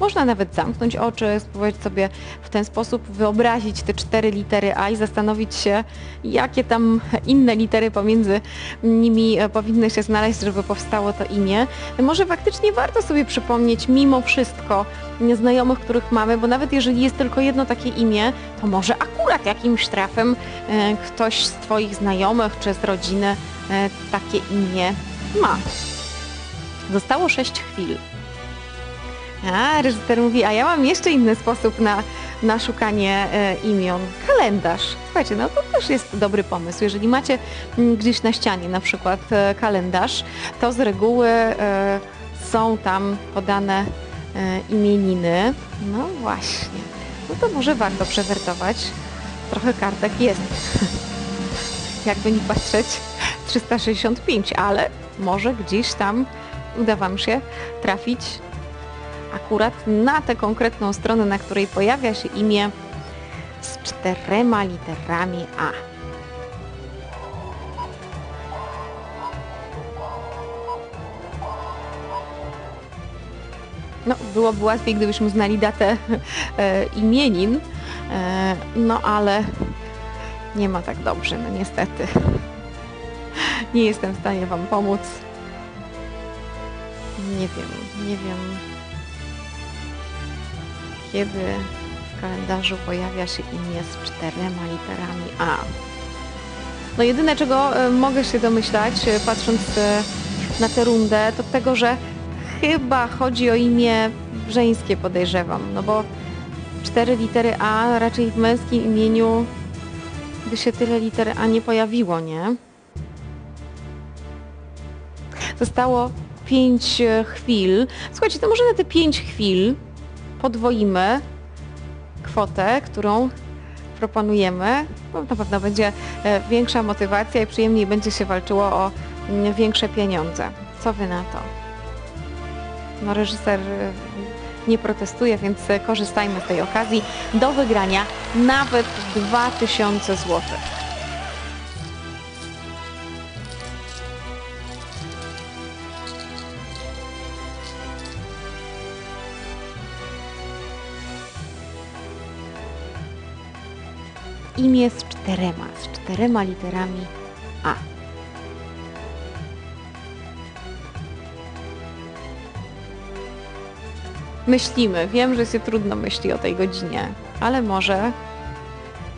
Można nawet zamknąć oczy, spróbować sobie w ten sposób wyobrazić te cztery litery A i zastanowić się, jakie tam inne litery pomiędzy nimi e, powinny się znaleźć, żeby powstało to imię. Może faktycznie warto sobie przypomnieć mimo wszystko znajomych, których mamy, bo nawet jeżeli jest tylko jedno takie imię, to może akurat jakimś trafem e, ktoś z Twoich znajomych czy z rodziny e, takie imię ma. Zostało sześć chwil. A, reżyser mówi, a ja mam jeszcze inny sposób na, na szukanie e, imion. Kalendarz. Słuchajcie, no to też jest dobry pomysł. Jeżeli macie mm, gdzieś na ścianie na przykład e, kalendarz, to z reguły e, są tam podane imieniny. No właśnie. No to może warto przewertować. Trochę kartek jest. [laughs] Jakby nie patrzeć, 365, ale może gdzieś tam uda Wam się trafić akurat na tę konkretną stronę, na której pojawia się imię z czterema literami A. No, byłoby łatwiej, gdybyśmy znali datę [laughs] e, imienin, e, no ale nie ma tak dobrze, no niestety. Nie jestem w stanie Wam pomóc. Nie wiem, nie wiem kiedy w kalendarzu pojawia się imię z czterema literami A. No jedyne czego e, mogę się domyślać, e, patrząc e, na tę rundę, to tego, że chyba chodzi o imię żeńskie podejrzewam, no bo cztery litery A, raczej w męskim imieniu by się tyle liter A nie pojawiło, nie? Zostało pięć chwil. Słuchajcie, to może na te pięć chwil podwoimy kwotę, którą proponujemy. No, na pewno będzie e, większa motywacja i przyjemniej będzie się walczyło o mm, większe pieniądze. Co wy na to? No reżyser e, nie protestuje, więc e, korzystajmy z tej okazji do wygrania nawet 2000 zł. Imię z czterema, z czterema literami A. Myślimy. Wiem, że się trudno myśli o tej godzinie, ale może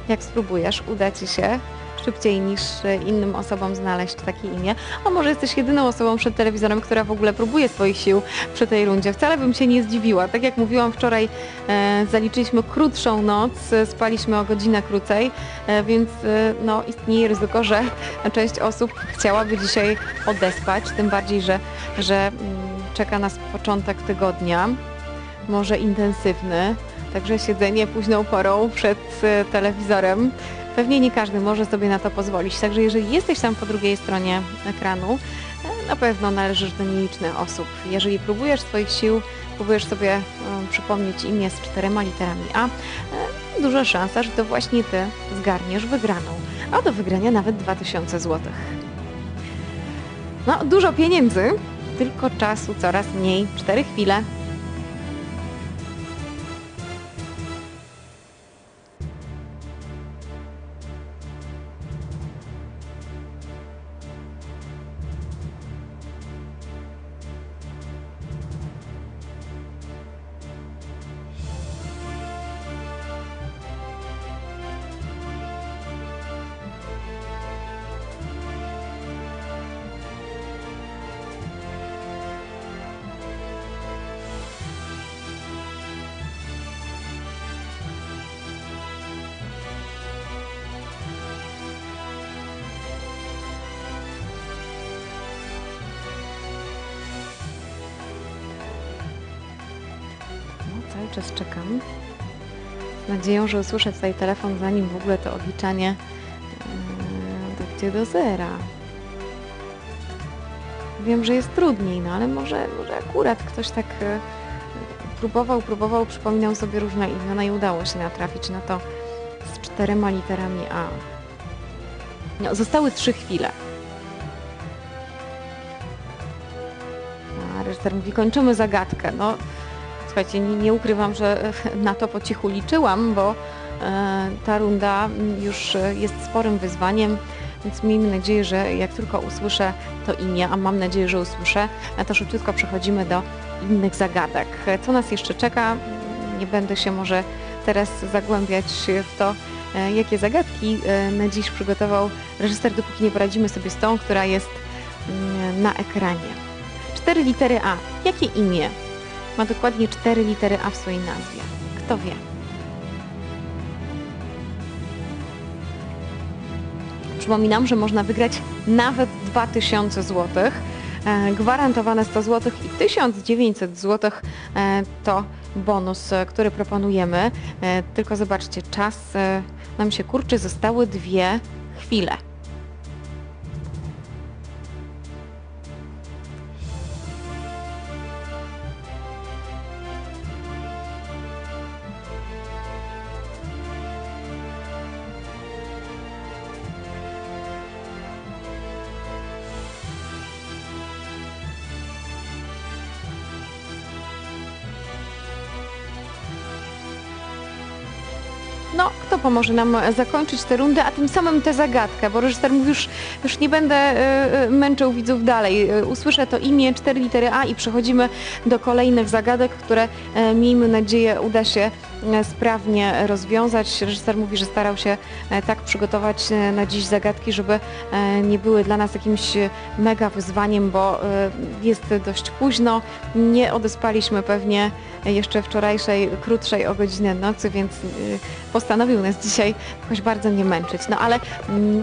jak spróbujesz, uda Ci się szybciej niż e, innym osobom znaleźć takie imię. A może jesteś jedyną osobą przed telewizorem, która w ogóle próbuje swoich sił przy tej rundzie. Wcale bym się nie zdziwiła. Tak jak mówiłam wczoraj, e, zaliczyliśmy krótszą noc, e, spaliśmy o godzinę krócej, e, więc e, no, istnieje ryzyko, że [laughs] część osób chciałaby dzisiaj odespać, tym bardziej, że, że mm, czeka nas początek tygodnia może intensywny, także siedzenie późną porą przed e, telewizorem. Pewnie nie każdy może sobie na to pozwolić, także jeżeli jesteś tam po drugiej stronie ekranu, e, na pewno należysz do nielicznych osób. Jeżeli próbujesz swoich sił, próbujesz sobie e, przypomnieć imię z czterema literami A, e, duża szansa, że to właśnie Ty zgarniesz wygraną, a do wygrania nawet 2000 zł. No, dużo pieniędzy, tylko czasu coraz mniej. Cztery chwile. Cały czas czekam. Z nadzieją, że usłyszę tutaj telefon, zanim w ogóle to odliczanie yy, dojdzie do zera. Wiem, że jest trudniej, no ale może, może akurat ktoś tak e, próbował, próbował, przypominał sobie różne imiona i udało się natrafić na to z czterema literami A. No, zostały trzy chwile. A reżyser mówi, kończymy zagadkę. No, słuchajcie, nie, nie ukrywam, że e, na to po cichu liczyłam, bo e, ta runda mm, już e, jest sporym wyzwaniem, więc miejmy nadzieję, że jak tylko usłyszę to imię, a mam nadzieję, że usłyszę, to szybciutko przechodzimy do innych zagadek. Co nas jeszcze czeka? Nie będę się może teraz zagłębiać w to, jakie zagadki na dziś przygotował reżyser, dopóki nie poradzimy sobie z tą, która jest mm, na ekranie. Cztery litery A. Jakie imię ma dokładnie cztery litery A w swojej nazwie? Kto wie? Przypominam, że można wygrać nawet 2000 zł. E, Gwarantowane 100 zł i 1900 zł e, to bonus, e, który proponujemy. Tylko zobaczcie, czas nam się kurczy, zostały dwie chwile. Pomoże nam zakończyć tę rundę, a tym samym tę zagadkę, bo reżyser mówi już, już nie będę e, e, męczył widzów dalej. E, Usłyszę to imię, cztery litery A i przechodzimy do kolejnych zagadek, które e, miejmy nadzieję uda się e, sprawnie rozwiązać. Reżyser mówi, że starał się e, tak przygotować e, na dziś zagadki, żeby e, nie były dla nas jakimś e, mega wyzwaniem, bo e, jest dość późno. Nie odespaliśmy pewnie jeszcze wczorajszej, krótszej o godzinę nocy, więc postanowił nas dzisiaj jakoś bardzo nie męczyć. No ale mm,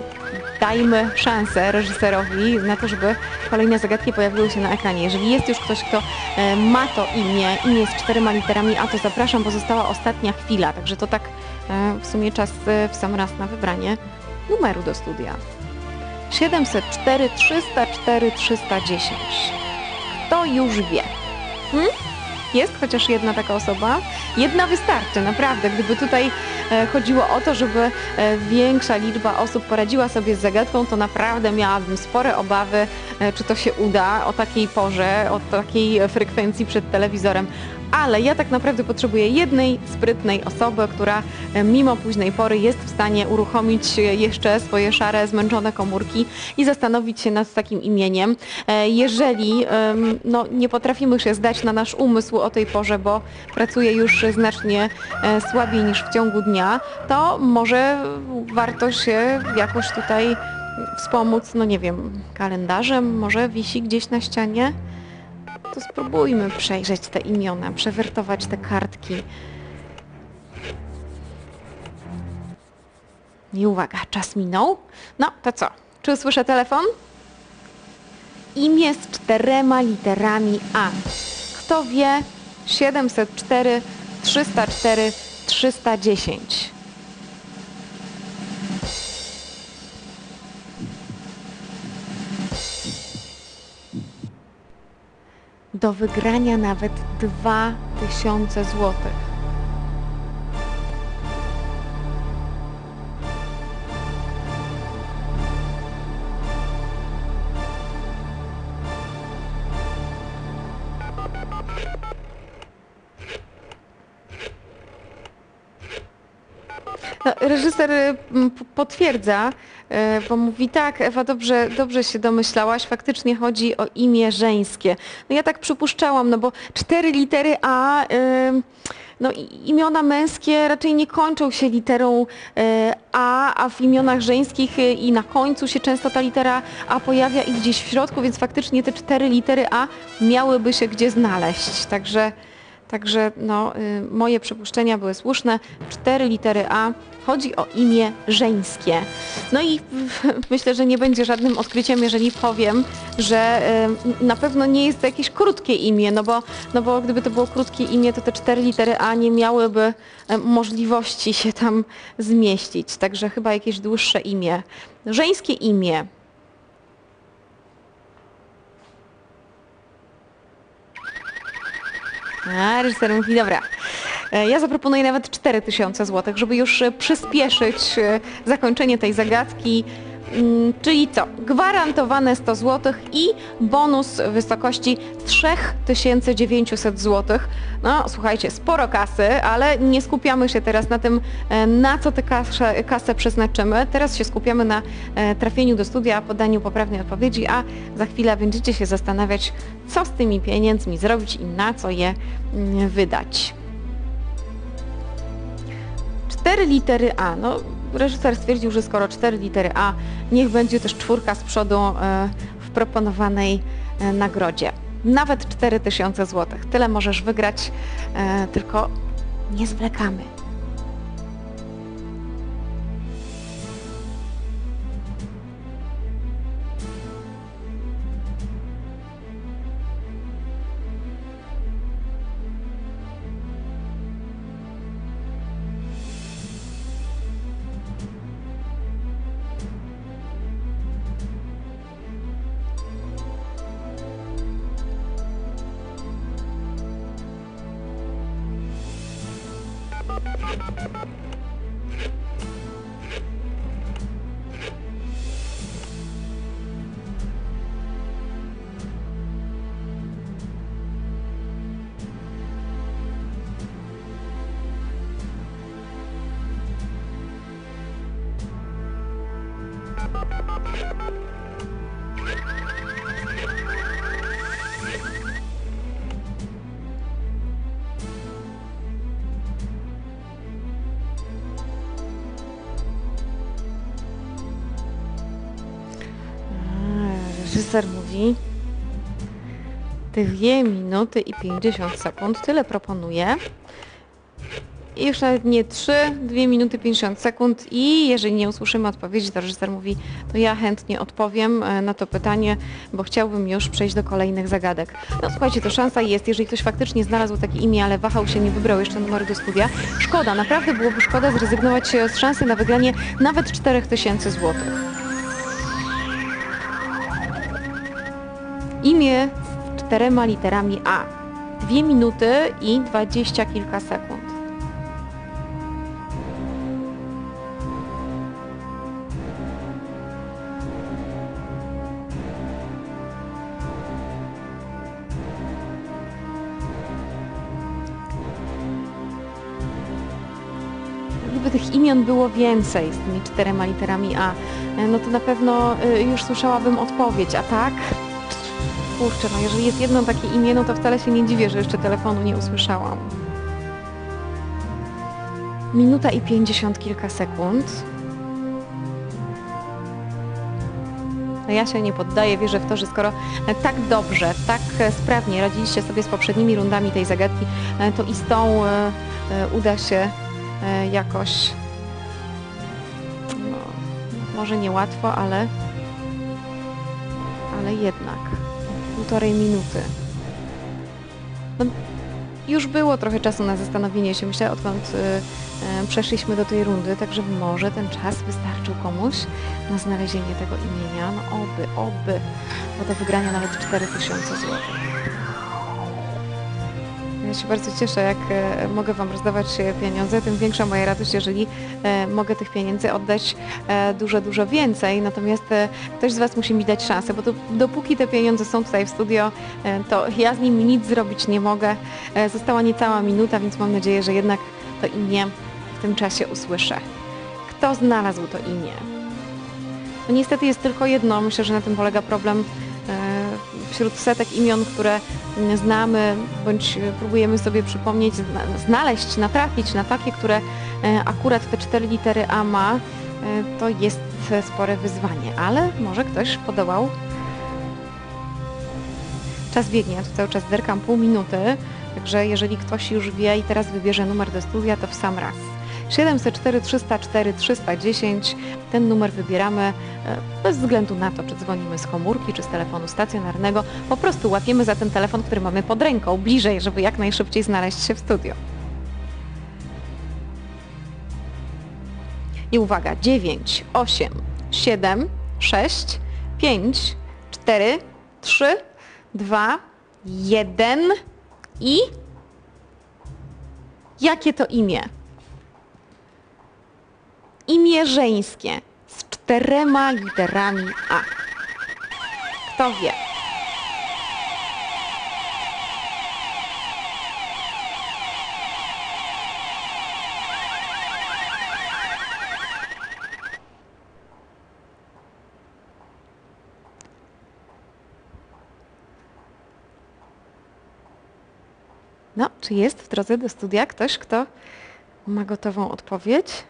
dajmy szansę reżyserowi na to, żeby kolejne zagadki pojawiły się na ekranie. Jeżeli jest już ktoś, kto e, ma to imię, imię z czterema literami A, to zapraszam, bo została ostatnia chwila, także to tak e, w sumie czas e, w sam raz na wybranie numeru do studia. 704 304 310. Kto już wie? Hmm? Jest chociaż jedna taka osoba? Jedna wystarczy, naprawdę. Gdyby tutaj chodziło o to, żeby e, większa liczba osób poradziła sobie z zagadką, to naprawdę miałabym spore obawy, e, czy to się uda o takiej porze, o takiej e, frekwencji przed telewizorem. Ale ja tak naprawdę potrzebuję jednej sprytnej osoby, która e, mimo późnej pory jest w stanie uruchomić e, jeszcze swoje szare, zmęczone komórki i zastanowić się nad takim imieniem. E, Jeżeli no, nie potrafimy się zdać na nasz umysł o tej porze, bo pracuje już znacznie słabiej niż w ciągu dnia, to może warto się jakoś tutaj wspomóc, no nie wiem, kalendarzem, może wisi gdzieś na ścianie? To spróbujmy przejrzeć te imiona, przewertować te kartki. I uwaga, czas minął. No, to co? Czy usłyszę telefon? Imię z czterema literami A. Kto wie? 704 304 310. Do wygrania nawet 2000 złotych. No, reżyser y, potwierdza, y, bo mówi tak, Ewa, dobrze, dobrze się domyślałaś, faktycznie chodzi o imię żeńskie. No ja tak przypuszczałam, no bo cztery litery A, no imiona męskie raczej nie kończą się literą y, A, a w imionach żeńskich i na końcu się często ta litera A pojawia i gdzieś w środku, więc faktycznie te cztery litery A miałyby się gdzie znaleźć. Także Także no, y, moje przypuszczenia były słuszne. Cztery litery A. Chodzi o imię żeńskie. No i [laughs] myślę, że nie będzie żadnym odkryciem, jeżeli powiem, że y, na pewno nie jest to jakieś krótkie imię, no bo, no bo gdyby to było krótkie imię, to te cztery litery A nie miałyby e, możliwości się tam zmieścić. Także chyba jakieś dłuższe imię. Żeńskie imię. A, reżyser mówi, dobra. E, Ja zaproponuję nawet 4000 zł, żeby już e, przyspieszyć e, zakończenie tej zagadki. Mm, Czyli co? Gwarantowane 100 zł i bonus w wysokości 3900 zł. No słuchajcie, sporo kasy, ale nie skupiamy się teraz na tym, e, na co tę kasę, kasę przeznaczymy. Teraz się skupiamy na e, trafieniu do studia, podaniu poprawnej odpowiedzi, a za chwilę będziecie się zastanawiać, co z tymi pieniędzmi zrobić i na co je mm, wydać. Cztery litery A. No, reżyser stwierdził, że skoro cztery litery A, niech będzie też czwórka z przodu e, w proponowanej e, nagrodzie. Nawet 4000 zł. Tyle możesz wygrać, e, tylko nie zwlekamy. 2 minuty i 50 sekund. Tyle proponuję. I już nawet nie 3, 2 minuty 50 sekund i jeżeli nie usłyszymy odpowiedzi, to reżyser mówi, to ja chętnie odpowiem e, na to pytanie, bo chciałbym już przejść do kolejnych zagadek. No słuchajcie, to szansa jest, jeżeli ktoś faktycznie znalazł takie imię, ale wahał się, nie wybrał jeszcze numeru do studia, szkoda, naprawdę byłoby szkoda zrezygnować z szansy na wygranie nawet 4000 złotych. Imię czterema literami A. Dwie minuty i dwadzieścia kilka sekund. Gdyby tych imion było więcej z tymi czterema literami A, no to na pewno e, już słyszałabym odpowiedź, a tak? Kurczę, no jeżeli jest jedno takie imię, no to wcale się nie dziwię, że jeszcze telefonu nie usłyszałam. Minuta i pięćdziesiąt kilka sekund. No ja się nie poddaję, wierzę w to, że skoro e, tak dobrze, tak e, sprawnie radziliście sobie z poprzednimi rundami tej zagadki, e, to i z tą uda się jakoś, no, może nie łatwo, ale, ale jednak półtorej minuty. No, już było trochę czasu na zastanowienie się, myślę, odkąd y, y, przeszliśmy do tej rundy, także może ten czas wystarczył komuś na znalezienie tego imienia. No oby, oby, bo do wygrania nawet 4000 zł. Ja się bardzo cieszę, jak e, mogę Wam rozdawać e, pieniądze, tym większa moja radość, jeżeli e, mogę tych pieniędzy oddać dużo, dużo więcej. Natomiast ktoś z Was musi mi dać szansę, bo to, dopóki te pieniądze są tutaj w studio, to ja z nimi nic zrobić nie mogę. Została niecała minuta, więc mam nadzieję, że jednak to imię w tym czasie usłyszę. Kto znalazł to imię? No niestety jest tylko jedno, myślę, że na tym polega problem wśród setek imion, które znamy, bądź próbujemy sobie przypomnieć, zna- znaleźć, natrafić na takie, które e, akurat te cztery litery A ma, e, to jest spore wyzwanie, ale może ktoś podołał. Czas biegnie, ja tu cały czas zerkam pół minuty, Także jeżeli ktoś już wie i teraz wybierze numer do studia, to w sam raz. 704 304 310, ten numer wybieramy e, bez względu na to, czy dzwonimy z komórki, czy z telefonu stacjonarnego. Po prostu łapiemy za ten telefon, który mamy pod ręką, bliżej, żeby jak najszybciej znaleźć się w studio. I uwaga, 9, 8, 7, 6, 5, 4, 3, 2, 1 i jakie to imię? Imię żeńskie z czterema literami A. Kto wie? No, czy jest w drodze do studia ktoś, kto ma gotową odpowiedź?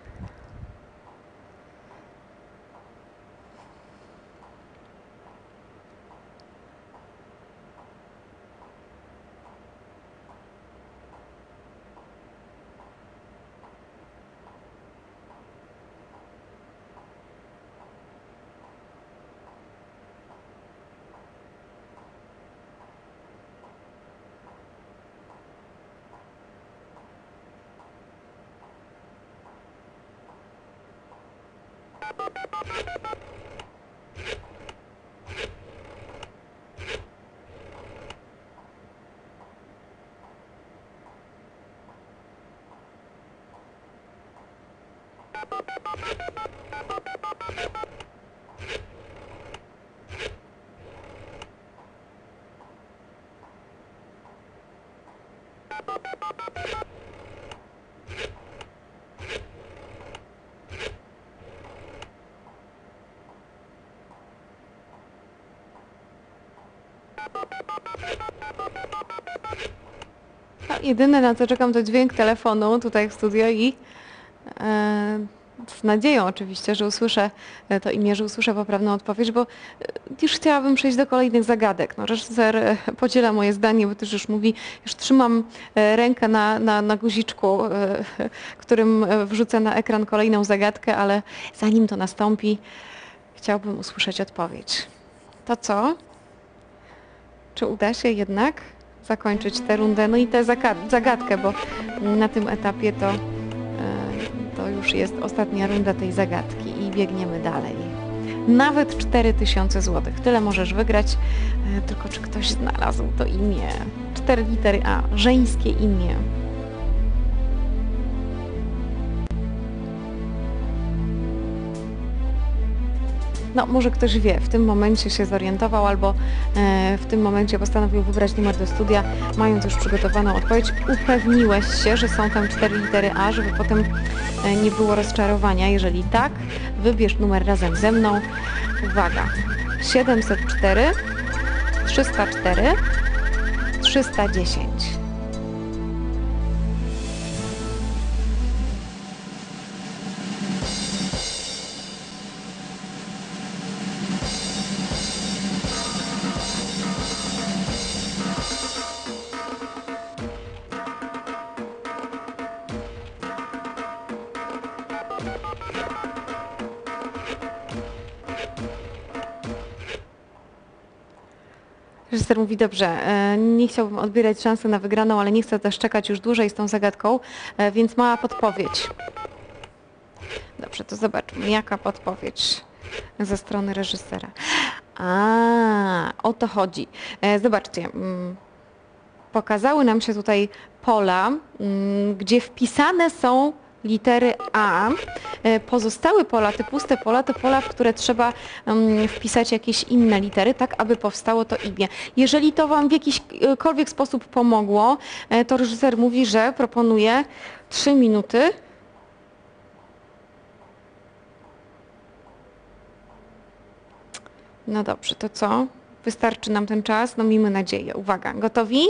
Ha ha ha! No, jedyne na co czekam to dźwięk telefonu tutaj w studio i e, z nadzieją oczywiście, że usłyszę e, to imię, że usłyszę poprawną odpowiedź, bo e, już chciałabym przejść do kolejnych zagadek. No, reżyser e, podziela moje zdanie, bo też już mówi, już trzymam rękę na, na, na guziczku, którym wrzucę na ekran kolejną zagadkę, ale zanim to nastąpi, chciałbym usłyszeć odpowiedź. To co? Czy uda się jednak zakończyć tę rundę? No i tę zagadkę, bo na tym etapie to, e, to już jest ostatnia runda tej zagadki i biegniemy dalej. Nawet 4000 zł. Tyle możesz wygrać, e, tylko czy ktoś znalazł to imię? Cztery litery A, żeńskie imię. No, może ktoś wie, w tym momencie się zorientował albo e, w tym momencie postanowił wybrać numer do studia, mając już przygotowaną odpowiedź. Upewniłeś się, że są tam cztery litery A, żeby potem e, nie było rozczarowania. Jeżeli tak, wybierz numer razem ze mną. Uwaga, 704, 304, 310. Reżyser mówi, dobrze, e, nie chciałbym odbierać szansy na wygraną, ale nie chcę też czekać już dłużej z tą zagadką, e, więc mała podpowiedź. Dobrze, to zobaczmy, jaka podpowiedź ze strony reżysera. A, o to chodzi. E, Zobaczcie, mm, pokazały nam się tutaj pola, mm, gdzie wpisane są litery A. E, Pozostałe pola, te puste pola, to pola, w które trzeba mm, wpisać jakieś inne litery, tak aby powstało to imię. Jeżeli to Wam w jakikolwiek sposób pomogło, e, to reżyser mówi, że proponuje 3 minuty. No dobrze, to co? Wystarczy nam ten czas? No miejmy nadzieję. Uwaga, gotowi?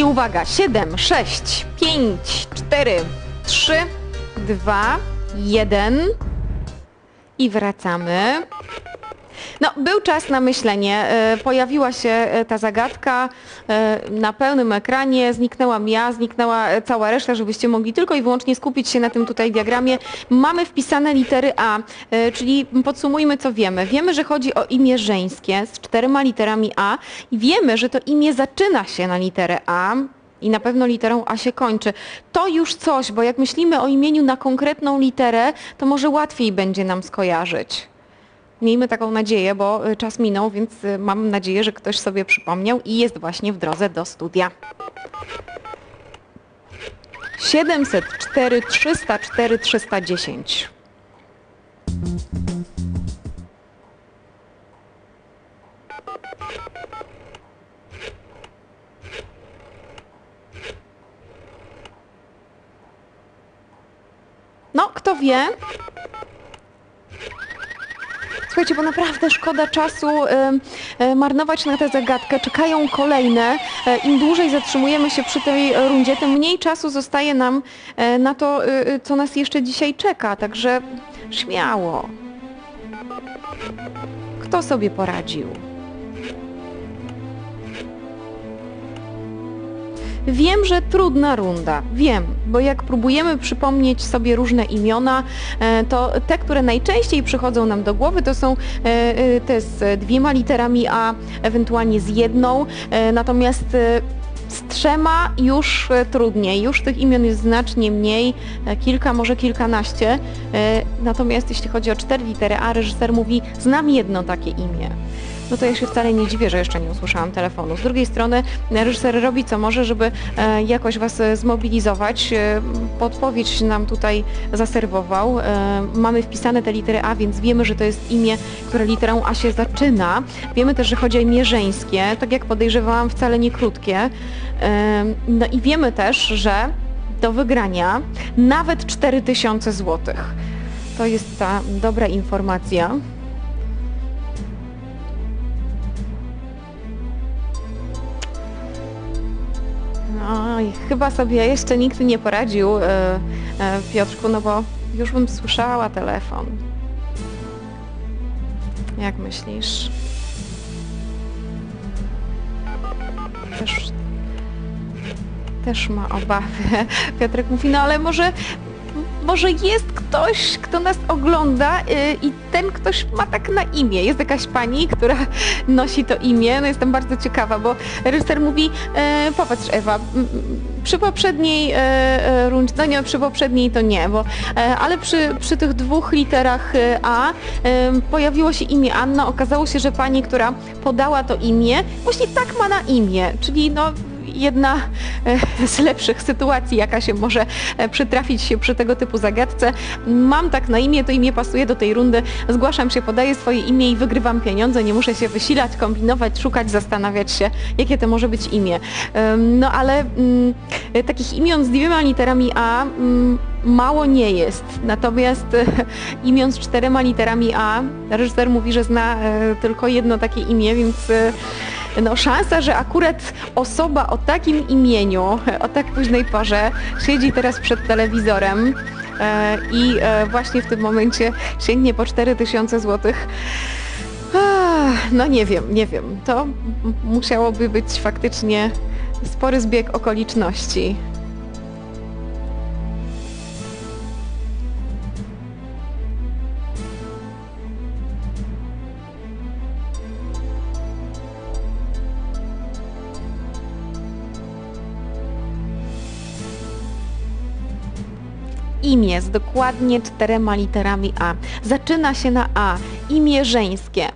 I uwaga, 7, 6, 5, 4, 3, 2, 1 i wracamy. Był czas na myślenie. E, Pojawiła się e, ta zagadka e, na pełnym ekranie, zniknęłam ja, zniknęła cała reszta, żebyście mogli tylko i wyłącznie skupić się na tym tutaj diagramie. Mamy wpisane litery A, czyli podsumujmy co wiemy. Wiemy, że chodzi o imię żeńskie z czterema literami A i wiemy, że to imię zaczyna się na literę A, i na pewno literą A się kończy. To już coś, bo jak myślimy o imieniu na konkretną literę, to może łatwiej będzie nam skojarzyć. Miejmy taką nadzieję, bo y, czas minął, więc y, mam nadzieję, że ktoś sobie przypomniał i jest właśnie w drodze do studia. 704 304 310. No, kto wie? Słuchajcie, bo naprawdę szkoda czasu e, marnować na tę zagadkę. Czekają kolejne. E, Im dłużej zatrzymujemy się przy tej rundzie, tym mniej czasu zostaje nam e, na to, co nas jeszcze dzisiaj czeka. Także śmiało. Kto sobie poradził? Wiem, że trudna runda, wiem, bo jak próbujemy przypomnieć sobie różne imiona, e, to te, które najczęściej przychodzą nam do głowy, to są e, e, te z dwiema literami A, ewentualnie z jedną, natomiast z trzema już trudniej, już tych imion jest znacznie mniej, kilka, może kilkanaście, natomiast jeśli chodzi o cztery litery A, reżyser mówi, znam jedno takie imię no to ja się wcale nie dziwię, że jeszcze nie usłyszałam telefonu. Z drugiej strony reżyser robi co może, żeby e, jakoś Was e, zmobilizować. E, podpowiedź nam tutaj zaserwował. E, mamy wpisane te litery A, więc wiemy, że to jest imię, które literą A się zaczyna. Wiemy też, że chodzi o imię żeńskie, tak jak podejrzewałam, wcale nie krótkie. E, no i wiemy też, że do wygrania nawet 4000 zł. To jest ta dobra informacja. I chyba sobie jeszcze nikt nie poradził, e, e, Piotrku, no bo już bym słyszała telefon. Jak myślisz? Też, też ma obawy. [laughs] Piotrek mówi, no ale może, może jest ktoś, kto nas ogląda y, i ten ktoś ma tak na imię. Jest jakaś pani, która [laughs] nosi to imię. No jestem bardzo ciekawa, bo reżyser mówi, e, popatrz Ewa, przy poprzedniej e, e, rundzie, no nie, przy poprzedniej to nie, bo, e, ale przy, przy tych dwóch literach e, A e, pojawiło się imię Anna. Okazało się, że pani, która podała to imię, właśnie tak ma na imię, czyli no jedna e, z lepszych sytuacji, jaka się może e, przytrafić się przy tego typu zagadce. Mam tak na imię, to imię pasuje do tej rundy, zgłaszam się, podaję swoje imię i wygrywam pieniądze, nie muszę się wysilać, kombinować, szukać, zastanawiać się, jakie to może być imię. No ale mm, e, takich imion z dwiema literami A mm, mało nie jest, natomiast e, imion z czterema literami A, reżyser mówi, że zna e, tylko jedno takie imię, więc e, no szansa, że akurat osoba o takim imieniu, o tak późnej porze siedzi teraz przed telewizorem i właśnie w tym momencie sięgnie po 4000 zł. No nie wiem, nie wiem. To musiałoby być faktycznie spory zbieg okoliczności. Imię z dokładnie czterema literami A. Zaczyna się na A. Imię żeńskie.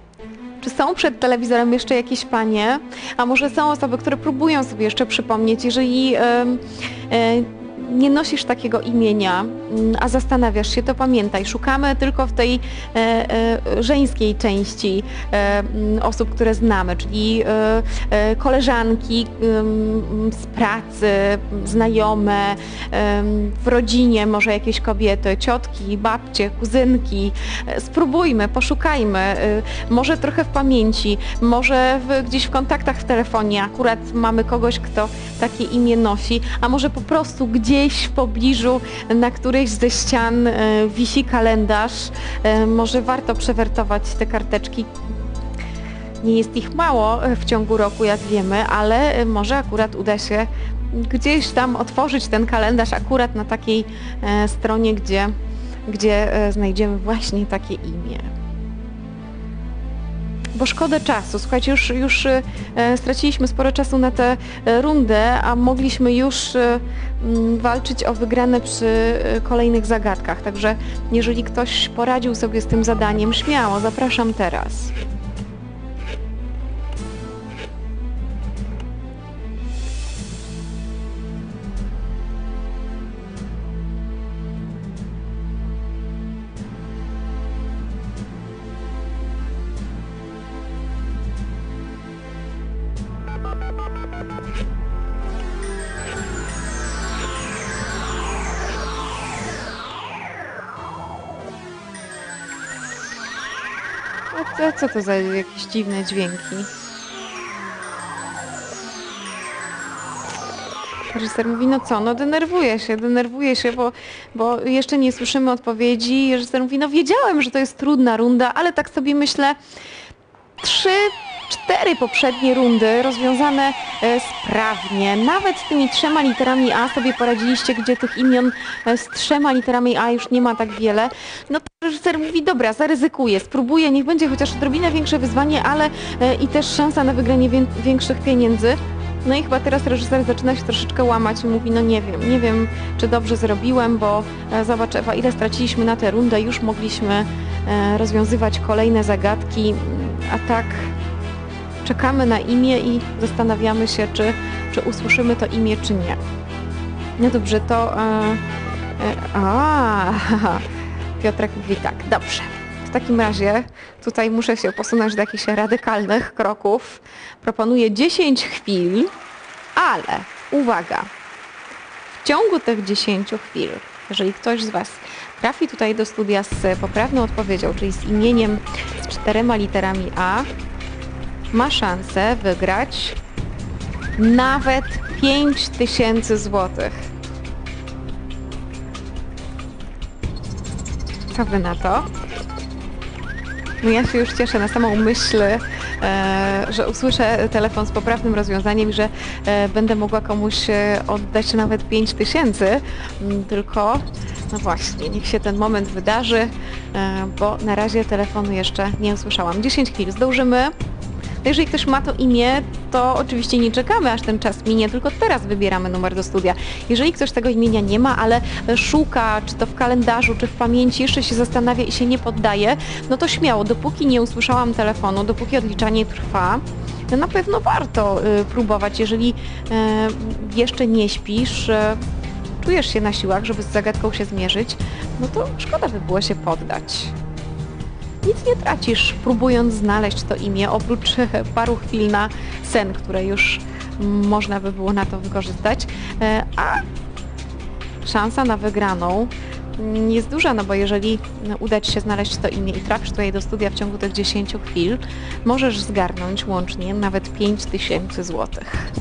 Czy są przed telewizorem jeszcze jakieś panie? A może są osoby, które próbują sobie jeszcze przypomnieć, jeżeli em, e, nie nosisz takiego imienia, mm, a zastanawiasz się, to pamiętaj, szukamy tylko w tej e, e, żeńskiej części e, mm, osób, które znamy, czyli koleżanki z pracy, znajome, w rodzinie może jakieś kobiety, ciotki, babcie, kuzynki. Spróbujmy, poszukajmy, e, może trochę w pamięci, może w, gdzieś w kontaktach w telefonie akurat mamy kogoś, kto takie imię nosi, a może po prostu gdzieś w pobliżu na którejś ze ścian e, wisi kalendarz. E, może warto przewertować te karteczki. Nie jest ich mało e, w ciągu roku, jak wiemy, ale może akurat uda się gdzieś tam otworzyć ten kalendarz akurat na takiej stronie, gdzie, gdzie znajdziemy właśnie takie imię. Bo szkoda czasu. Słuchajcie, już, już e, straciliśmy sporo czasu na tę e, rundę, a mogliśmy już e, mm, walczyć o wygrane przy kolejnych zagadkach. Także jeżeli ktoś poradził sobie z tym zadaniem, śmiało, zapraszam teraz. Co, to za jakieś dziwne dźwięki? Reżyser mówi, no co, no denerwuję się, denerwuję się, bo, bo jeszcze nie słyszymy odpowiedzi. Reżyser mówi, no wiedziałem, że to jest trudna runda, ale tak sobie myślę, trzy, cztery poprzednie rundy rozwiązane e, sprawnie. Nawet z tymi trzema literami A sobie poradziliście, gdzie tych imion e, z trzema literami A już nie ma tak wiele. No to reżyser mówi, dobra, zaryzykuję, spróbuję, niech będzie chociaż odrobinę większe wyzwanie, ale e, i też szansa na wygranie wię- większych pieniędzy. No i chyba teraz reżyser zaczyna się troszeczkę łamać i mówi, no nie wiem, nie wiem, czy dobrze zrobiłem, bo zobacz Ewa, ile straciliśmy na tę rundę, już mogliśmy rozwiązywać kolejne zagadki, a tak czekamy na imię i zastanawiamy się, czy, czy usłyszymy to imię, czy nie. No dobrze, to... E, e, a, [laughs] Piotrek mówi tak, dobrze. W takim razie tutaj muszę się posunąć do jakichś radykalnych kroków. Proponuję 10 chwil, ale uwaga, w ciągu tych 10 chwil, jeżeli ktoś z Was trafi tutaj do studia z poprawną odpowiedzią, czyli z imieniem z czterema literami A, ma szansę wygrać nawet 5000 złotych. Co wy na to? No ja się już cieszę na samą myśl, e, że usłyszę telefon z poprawnym rozwiązaniem i że e, będę mogła komuś e, oddać nawet 5 tysięcy, Mm, tylko no właśnie, niech się ten moment wydarzy, e, bo na razie telefonu jeszcze nie usłyszałam. 10 chwil, zdążymy? No Jeżeli ktoś ma to imię, to oczywiście nie czekamy, aż ten czas minie, tylko teraz wybieramy numer do studia. Jeżeli ktoś tego imienia nie ma, ale szuka, czy to w kalendarzu, czy w pamięci, jeszcze się zastanawia i się nie poddaje, no to śmiało, dopóki nie usłyszałam telefonu, dopóki odliczanie trwa, to na pewno warto y, próbować. Jeżeli y, jeszcze nie śpisz, y, czujesz się na siłach, żeby z zagadką się zmierzyć, no to szkoda by było się poddać nic nie tracisz, próbując znaleźć to imię, oprócz [laughs] paru chwil na sen, które już można by było na to wykorzystać. E, A szansa na wygraną jest duża, no bo jeżeli uda Ci się znaleźć to imię i trafisz tutaj do studia w ciągu tych 10 chwil, możesz zgarnąć łącznie nawet 5000 złotych.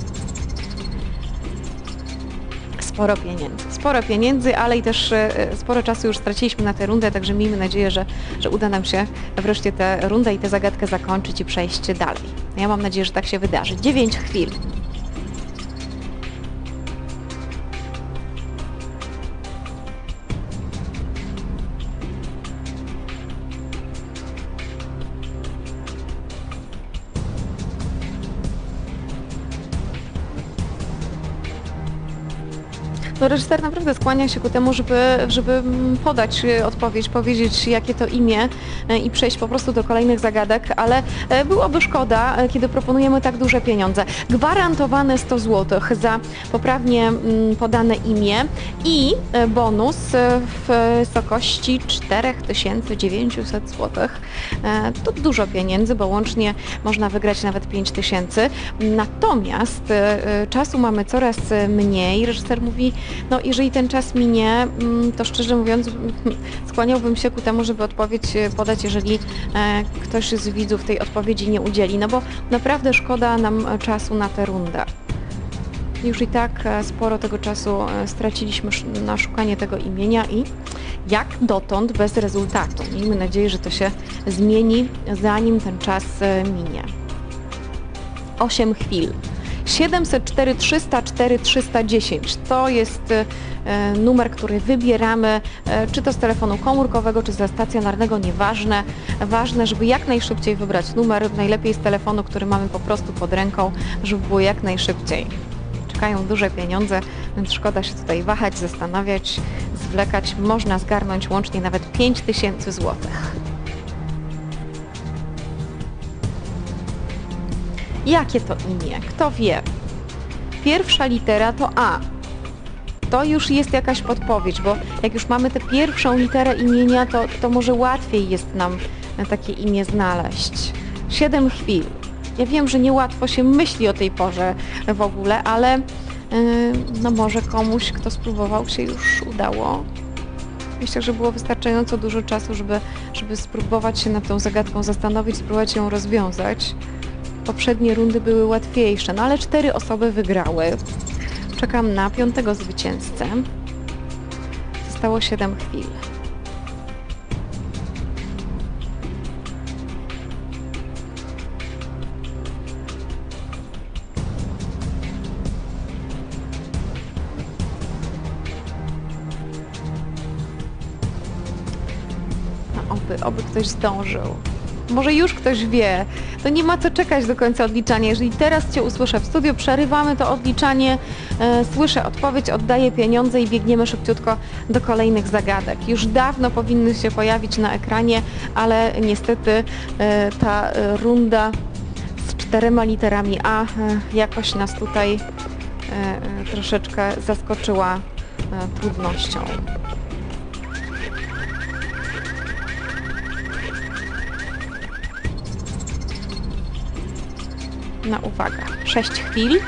Sporo pieniędzy. Sporo pieniędzy, ale i też e, sporo czasu już straciliśmy na tę rundę, także miejmy nadzieję, że, że uda nam się wreszcie tę rundę i tę zagadkę zakończyć i przejść dalej. Ja mam nadzieję, że tak się wydarzy. 9 chwil. No reżyser naprawdę skłania się ku temu, żeby, żeby podać y, odpowiedź, powiedzieć jakie to imię y, i przejść po prostu do kolejnych zagadek, ale e, byłoby szkoda, e, kiedy proponujemy tak duże pieniądze. Gwarantowane 100 zł za poprawnie mm, podane imię i e, bonus w wysokości 4900 zł. To dużo pieniędzy, bo łącznie można wygrać nawet 5000. Natomiast czasu mamy coraz mniej. Reżyser mówi, no jeżeli ten czas minie, mm, to szczerze mówiąc [laughs] skłaniałbym się ku temu, żeby odpowiedź e, podać, jeżeli e, ktoś z widzów tej odpowiedzi nie udzieli, no bo naprawdę szkoda nam e, czasu na tę rundę. Już i tak sporo tego czasu straciliśmy na szukanie tego imienia i jak dotąd bez rezultatu. Miejmy nadzieję, że to się zmieni, zanim ten czas minie. 8 chwil. 704 304 310 to jest e, numer, który wybieramy, e, czy to z telefonu komórkowego, czy ze stacjonarnego, nieważne. Ważne, żeby jak najszybciej wybrać numer, najlepiej z telefonu, który mamy po prostu pod ręką, żeby było jak najszybciej. Czekają duże pieniądze, więc szkoda się tutaj wahać, zastanawiać, zwlekać. Można zgarnąć łącznie nawet 5000 złotych. Jakie to imię? Kto wie? Pierwsza litera to A. To już jest jakaś podpowiedź, bo jak już mamy tę pierwszą literę imienia, to, to może łatwiej jest nam takie imię znaleźć. Siedem chwil. Ja wiem, że niełatwo się myśli o tej porze w ogóle, ale yy, no może komuś, kto spróbował, się już udało. Myślę, że było wystarczająco dużo czasu, żeby, żeby spróbować się nad tą zagadką zastanowić, spróbować ją rozwiązać poprzednie rundy były łatwiejsze, no ale cztery osoby wygrały. Czekam na piątego zwycięzcę. Zostało 7 chwil. No oby, oby ktoś zdążył. Może już ktoś wie. To nie ma co czekać do końca odliczania. Jeżeli teraz Cię usłyszę w studiu, przerywamy to odliczanie, e, słyszę odpowiedź, oddaję pieniądze i biegniemy szybciutko do kolejnych zagadek. Już dawno powinny się pojawić na ekranie, ale niestety e, ta e, runda z czterema literami A e, jakoś nas tutaj e, e, troszeczkę zaskoczyła trudnością. Na uwaga. 6 chwil.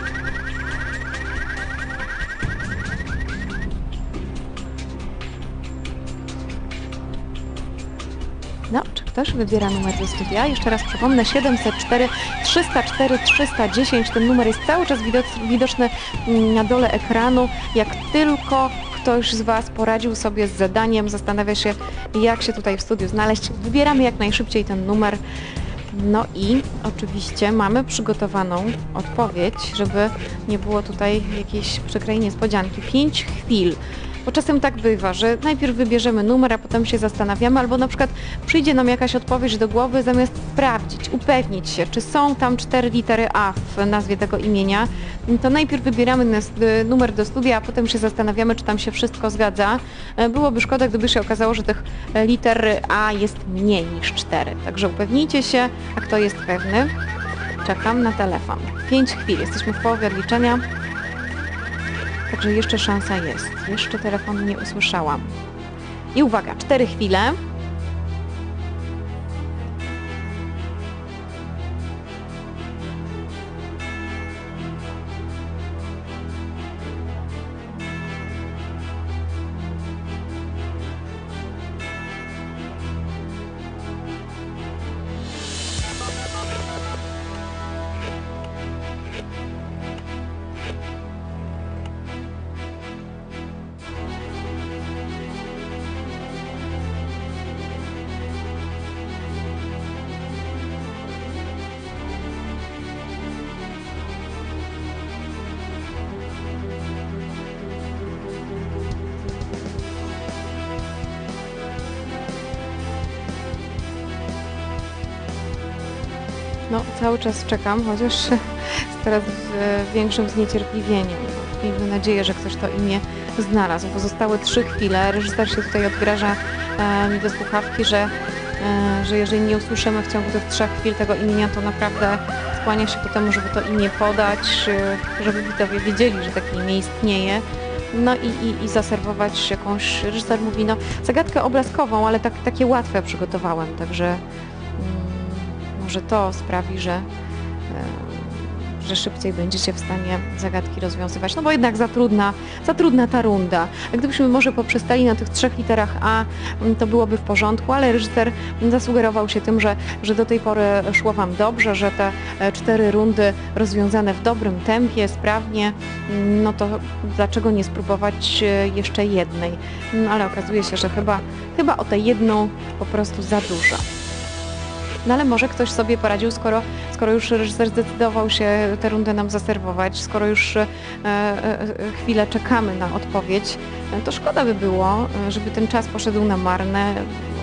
No, czy ktoś wybiera numer do studia? Jeszcze raz przypomnę, 704 304 310. Ten numer jest cały czas widoc- widoczny mm, na dole ekranu. Jak tylko ktoś z Was poradził sobie z zadaniem, zastanawia się, jak się tutaj w studiu znaleźć, wybieramy jak najszybciej ten numer. No i oczywiście mamy przygotowaną odpowiedź, żeby nie było tutaj jakiejś przykrej niespodzianki. 5 chwil. Bo czasem tak bywa, że najpierw wybierzemy numer, a potem się zastanawiamy, albo na przykład przyjdzie nam jakaś odpowiedź do głowy, zamiast sprawdzić, upewnić się, czy są tam cztery litery A w nazwie tego imienia, to najpierw wybieramy y, numer do studia, a potem się zastanawiamy, czy tam się wszystko zgadza. E, Byłoby szkoda, gdyby się okazało, że tych e, liter A jest mniej niż cztery. Także upewnijcie się, a kto jest pewny, czekam na telefon. 5 chwil, jesteśmy w połowie odliczenia. Także jeszcze szansa jest. Jeszcze telefonu nie usłyszałam. I uwaga, 4 chwile. Cały czas czekam, chociaż [laughs] z coraz większym zniecierpliwieniem. Miejmy nadzieję, że ktoś to imię znalazł. Pozostały trzy chwile. Reżyser się tutaj odgraża mi do słuchawki, że, że jeżeli nie usłyszymy w ciągu tych trzech chwil tego imienia, to naprawdę skłania się ku temu, żeby to imię podać, e, żeby widzowie wiedzieli, że takie imię istnieje. No i, i, i zaserwować jakąś, reżyser mówi, no zagadkę obrazkową, ale tak, takie łatwe przygotowałem, także może to sprawi, że, e, że szybciej będziecie w stanie zagadki rozwiązywać. No bo jednak za trudna, za trudna ta runda. Gdybyśmy może poprzestali na tych trzech literach A, to byłoby w porządku, ale reżyser zasugerował się tym, że, że do tej pory szło Wam dobrze, że te e, cztery rundy rozwiązane w dobrym tempie, sprawnie, mm, no to dlaczego nie spróbować e, jeszcze jednej? No ale okazuje się, że chyba, chyba o tę jedną po prostu za dużo. No ale może ktoś sobie poradził, skoro, skoro już reżyser zdecydował się tę rundę nam zaserwować, skoro już e, e, e, chwilę czekamy na odpowiedź, e, to szkoda by było, e, żeby ten czas poszedł na marne,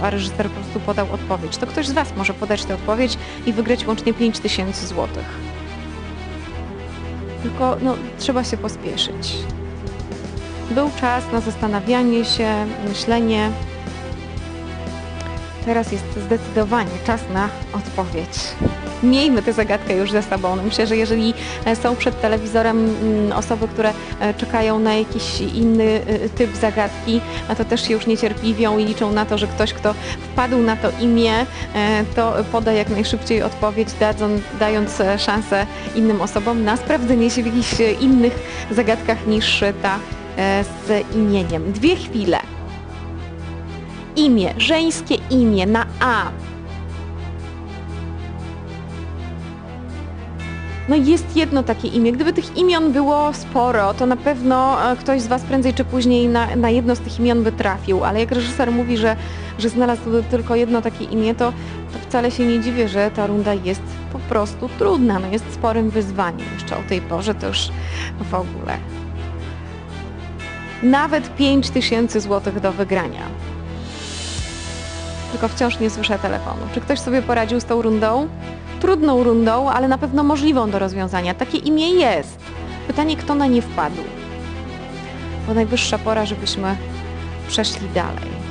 a reżyser po prostu podał odpowiedź. To ktoś z Was może podać tę odpowiedź i wygrać łącznie 5000 złotych. Tylko no, trzeba się pospieszyć. Był czas na zastanawianie się, myślenie. Teraz jest zdecydowanie czas na odpowiedź. Miejmy tę zagadkę już ze sobą. No Myślę, że jeżeli e, są przed telewizorem mm, osoby, które e, czekają na jakiś inny e, typ zagadki, to też się już niecierpliwią i liczą na to, że ktoś, kto wpadł na to imię, to poda jak najszybciej odpowiedź, dając szansę innym osobom na sprawdzenie się w jakichś innych zagadkach niż ta z imieniem. Dwie chwile. Imię, żeńskie imię na A. No jest jedno takie imię. Gdyby tych imion było sporo, to na pewno e, ktoś z Was prędzej czy później na, na jedno z tych imion by trafił, ale jak reżyser mówi, że, że znalazł tylko jedno takie imię, to, to wcale się nie dziwię, że ta runda jest po prostu trudna, no jest sporym wyzwaniem jeszcze o tej porze, to już w ogóle. Nawet 5000 zł do wygrania. Tylko wciąż nie słyszę telefonu. Czy ktoś sobie poradził z tą rundą? Trudną rundą, ale na pewno możliwą do rozwiązania. Takie imię jest. Pytanie, kto na nie wpadł? Bo najwyższa pora, żebyśmy przeszli dalej.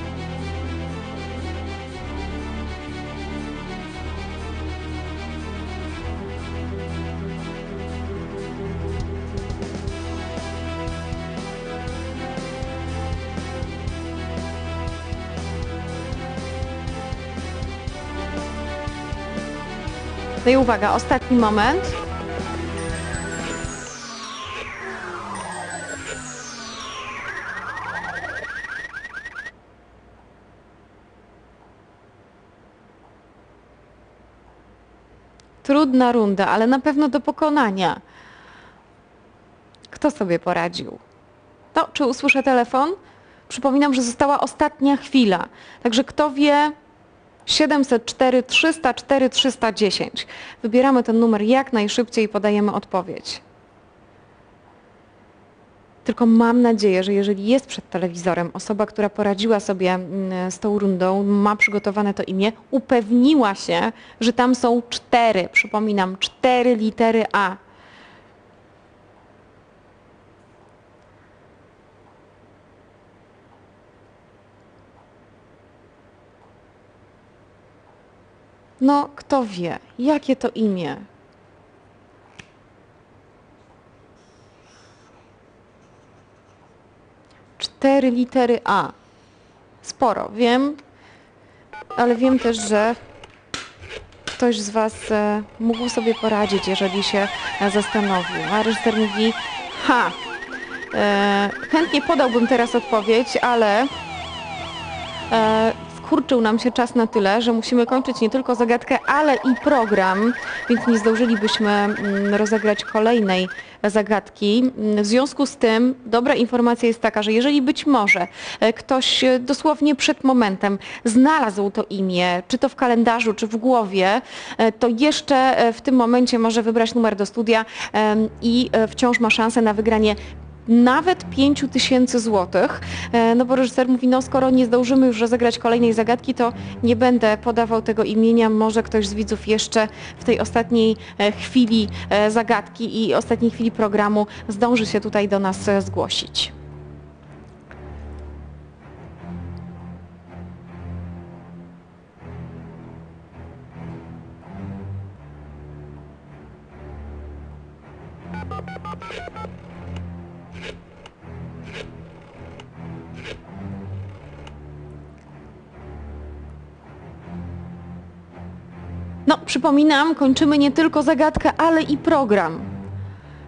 No i uwaga, ostatni moment. Trudna runda, ale na pewno do pokonania. Kto sobie poradził? To, czy usłyszę telefon? Przypominam, że została ostatnia chwila. Także kto wie, 704 304 310. Wybieramy ten numer jak najszybciej i podajemy odpowiedź. Tylko mam nadzieję, że jeżeli jest przed telewizorem osoba, która poradziła sobie mm, z tą rundą, ma przygotowane to imię, upewniła się, że tam są cztery, przypominam, cztery litery A. No, kto wie, jakie to imię? Cztery litery A. Sporo, wiem, ale wiem też, że ktoś z Was e, mógł sobie poradzić, jeżeli się e, zastanowił. A reżyser mówi, ha, e, chętnie podałbym teraz odpowiedź, ale e, skurczył nam się czas na tyle, że musimy kończyć nie tylko zagadkę, ale i program, więc nie zdążylibyśmy mm, rozegrać kolejnej zagadki. W związku z tym dobra informacja jest taka, że jeżeli być może e, ktoś e, dosłownie przed momentem znalazł to imię, czy to w kalendarzu, czy w głowie, e, to jeszcze w tym momencie może wybrać numer do studia i wciąż ma szansę na wygranie nawet 5 tysięcy złotych, E, no bo reżyser mówi, no skoro nie zdążymy już rozegrać kolejnej zagadki, to nie będę podawał tego imienia, może ktoś z widzów jeszcze w tej ostatniej e, chwili e, zagadki i ostatniej chwili programu zdąży się tutaj do nas zgłosić. Przypominam, kończymy nie tylko zagadkę, ale i program.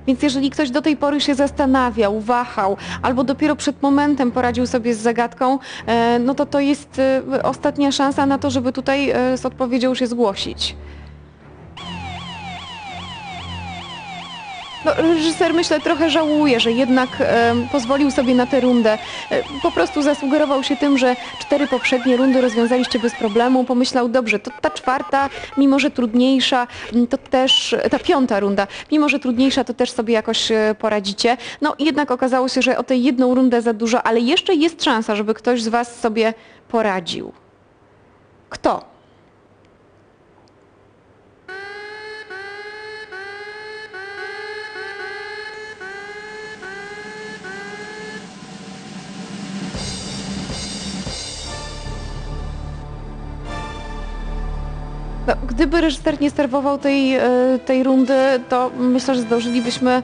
Więc jeżeli ktoś do tej pory się zastanawiał, wahał, albo dopiero przed momentem poradził sobie z zagadką, e, no to to jest e, ostatnia szansa na to, żeby tutaj e, z odpowiedzią się zgłosić. No, reżyser myślę trochę żałuje, że jednak e, pozwolił sobie na tę rundę. E, po prostu zasugerował się tym, że cztery poprzednie rundy rozwiązaliście bez problemu. Pomyślał, dobrze, to ta czwarta, mimo że trudniejsza, to też, ta piąta runda, mimo że trudniejsza, to też sobie jakoś e, poradzicie. No jednak okazało się, że o tej jedną rundę za dużo, ale jeszcze jest szansa, żeby ktoś z Was sobie poradził. Kto? No, gdyby reżyser nie serwował tej, e, tej rundy, to myślę, że zdążylibyśmy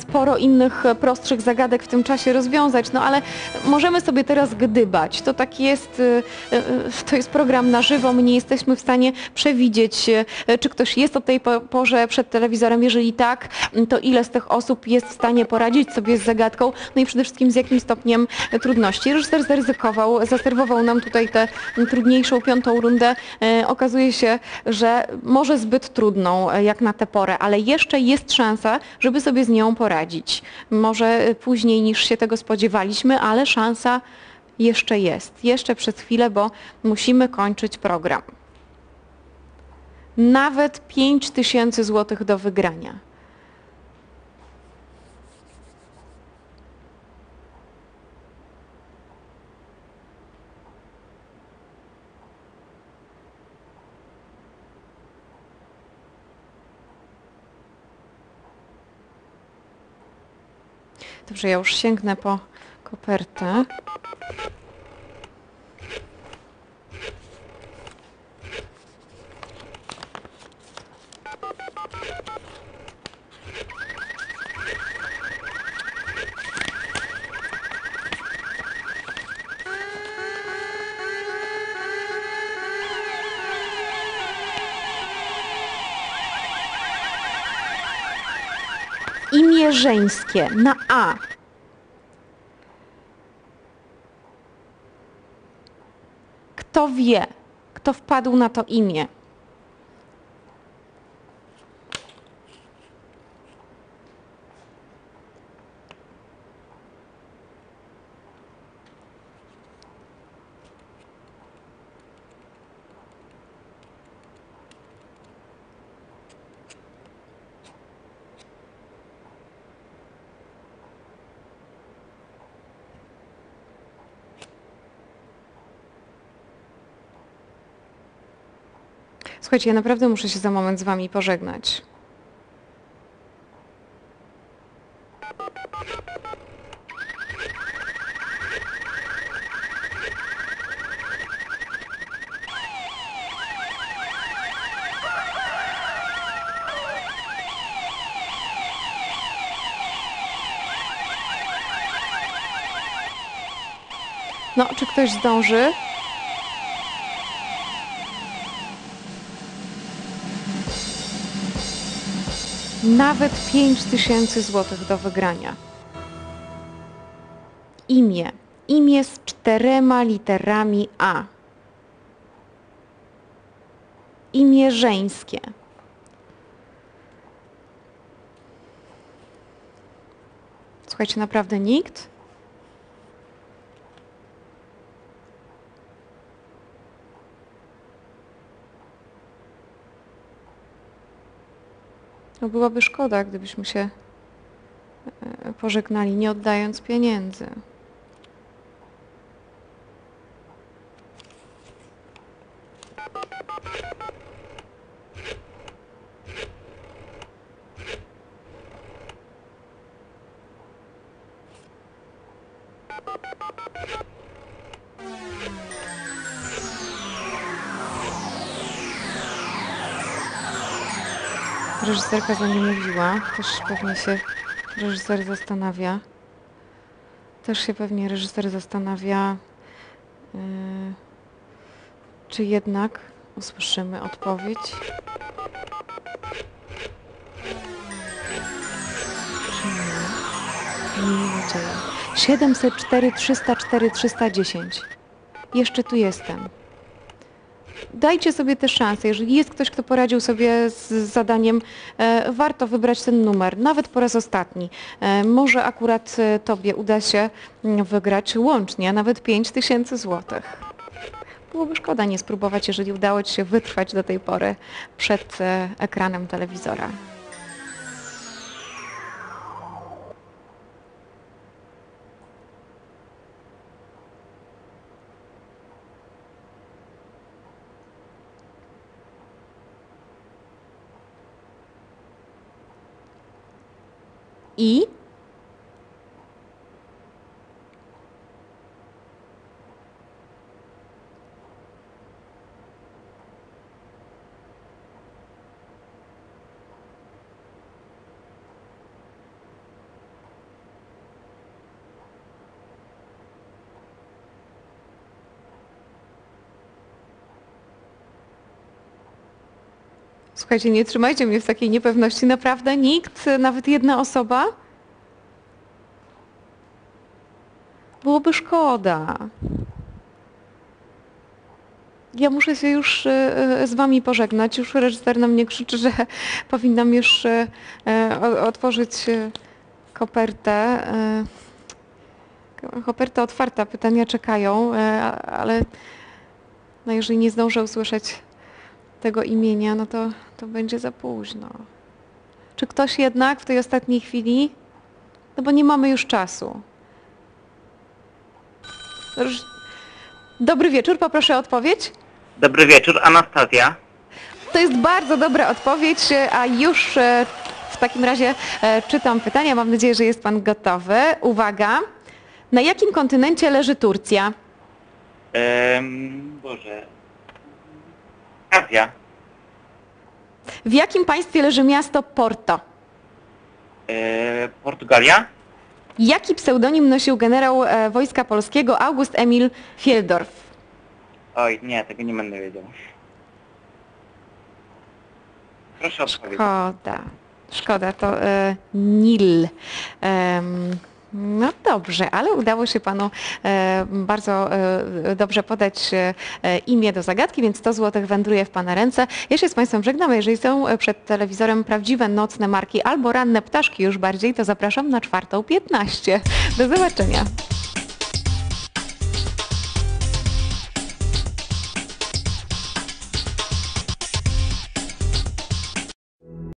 sporo innych e, prostszych zagadek w tym czasie rozwiązać, no ale możemy sobie teraz gdybać. To tak jest, e, e, to jest program na żywo, my nie jesteśmy w stanie przewidzieć, e, czy ktoś jest o tej po- porze przed telewizorem. Jeżeli tak, to ile z tych osób jest w stanie poradzić sobie z zagadką, no i przede wszystkim z jakim stopniem e, trudności. Reżyser zaryzykował, zaserwował nam tutaj tę trudniejszą piątą rundę. E, Okazuje się, że może zbyt trudną e, jak na tę porę, ale jeszcze jest szansa, żeby sobie z nią poradzić. Może e, później niż się tego spodziewaliśmy, ale szansa jeszcze jest. Jeszcze przez chwilę, bo musimy kończyć program. Nawet 5 tysięcy złotych do wygrania. Dobrze, ja już sięgnę po kopertę. Imię żeńskie na A. Kto wie, kto wpadł na to imię? Słuchajcie, ja naprawdę muszę się za moment z wami pożegnać. No, czy ktoś zdąży? Nawet 5 tysięcy złotych do wygrania. Imię. Imię z czterema literami A. Imię żeńskie. Słuchajcie, naprawdę nikt? No byłaby szkoda, gdybyśmy się e, pożegnali, nie oddając pieniędzy. Reżyserka za nie mówiła, też pewnie się reżyser zastanawia. Też się pewnie reżyser zastanawia, yy, czy jednak usłyszymy odpowiedź. Nadzieja. 704 304 310. Jeszcze tu jestem. Dajcie sobie tę szansę. Jeżeli jest ktoś, kto poradził sobie z zadaniem, e, warto wybrać ten numer, nawet po raz ostatni. E, może akurat e, Tobie uda się mm, wygrać łącznie, nawet 5 tysięcy złotych. Byłoby szkoda nie spróbować, jeżeli udało Ci się wytrwać do tej pory przed ekranem telewizora. I Słuchajcie, nie trzymajcie mnie w takiej niepewności. Naprawdę nikt, nawet jedna osoba? Byłoby szkoda. Ja muszę się już e, e, z wami pożegnać. Już reżyser na mnie krzyczy, że [laughs] powinnam już e, otworzyć kopertę. Ko- Koperta otwarta, pytania czekają, ale no jeżeli nie zdążę usłyszeć tego imienia, no to, to będzie za późno. Czy ktoś jednak w tej ostatniej chwili? No bo nie mamy już czasu. Dobry wieczór, poproszę o odpowiedź. Dobry wieczór, Anastazja. To jest bardzo dobra odpowiedź, a już e, w takim razie e, czytam pytania. Mam nadzieję, że jest Pan gotowy. Uwaga. Na jakim kontynencie leży Turcja? Boże. Azja. W jakim państwie leży miasto Porto? Eee, Portugalia. Jaki pseudonim nosił generał e, Wojska Polskiego August Emil Fieldorf? Oj, nie, tego nie będę wiedział. Proszę odpowiedzieć. Szkoda. Szkoda, to e, Nil. Em, no dobrze, ale udało się Panu e, bardzo e, dobrze podać e, imię do zagadki, więc 100 zł wędruje w Pana ręce. Ja się z Państwem żegnam. Jeżeli są przed telewizorem prawdziwe nocne marki albo ranne ptaszki już bardziej, to zapraszam na czwartą 15. Do zobaczenia.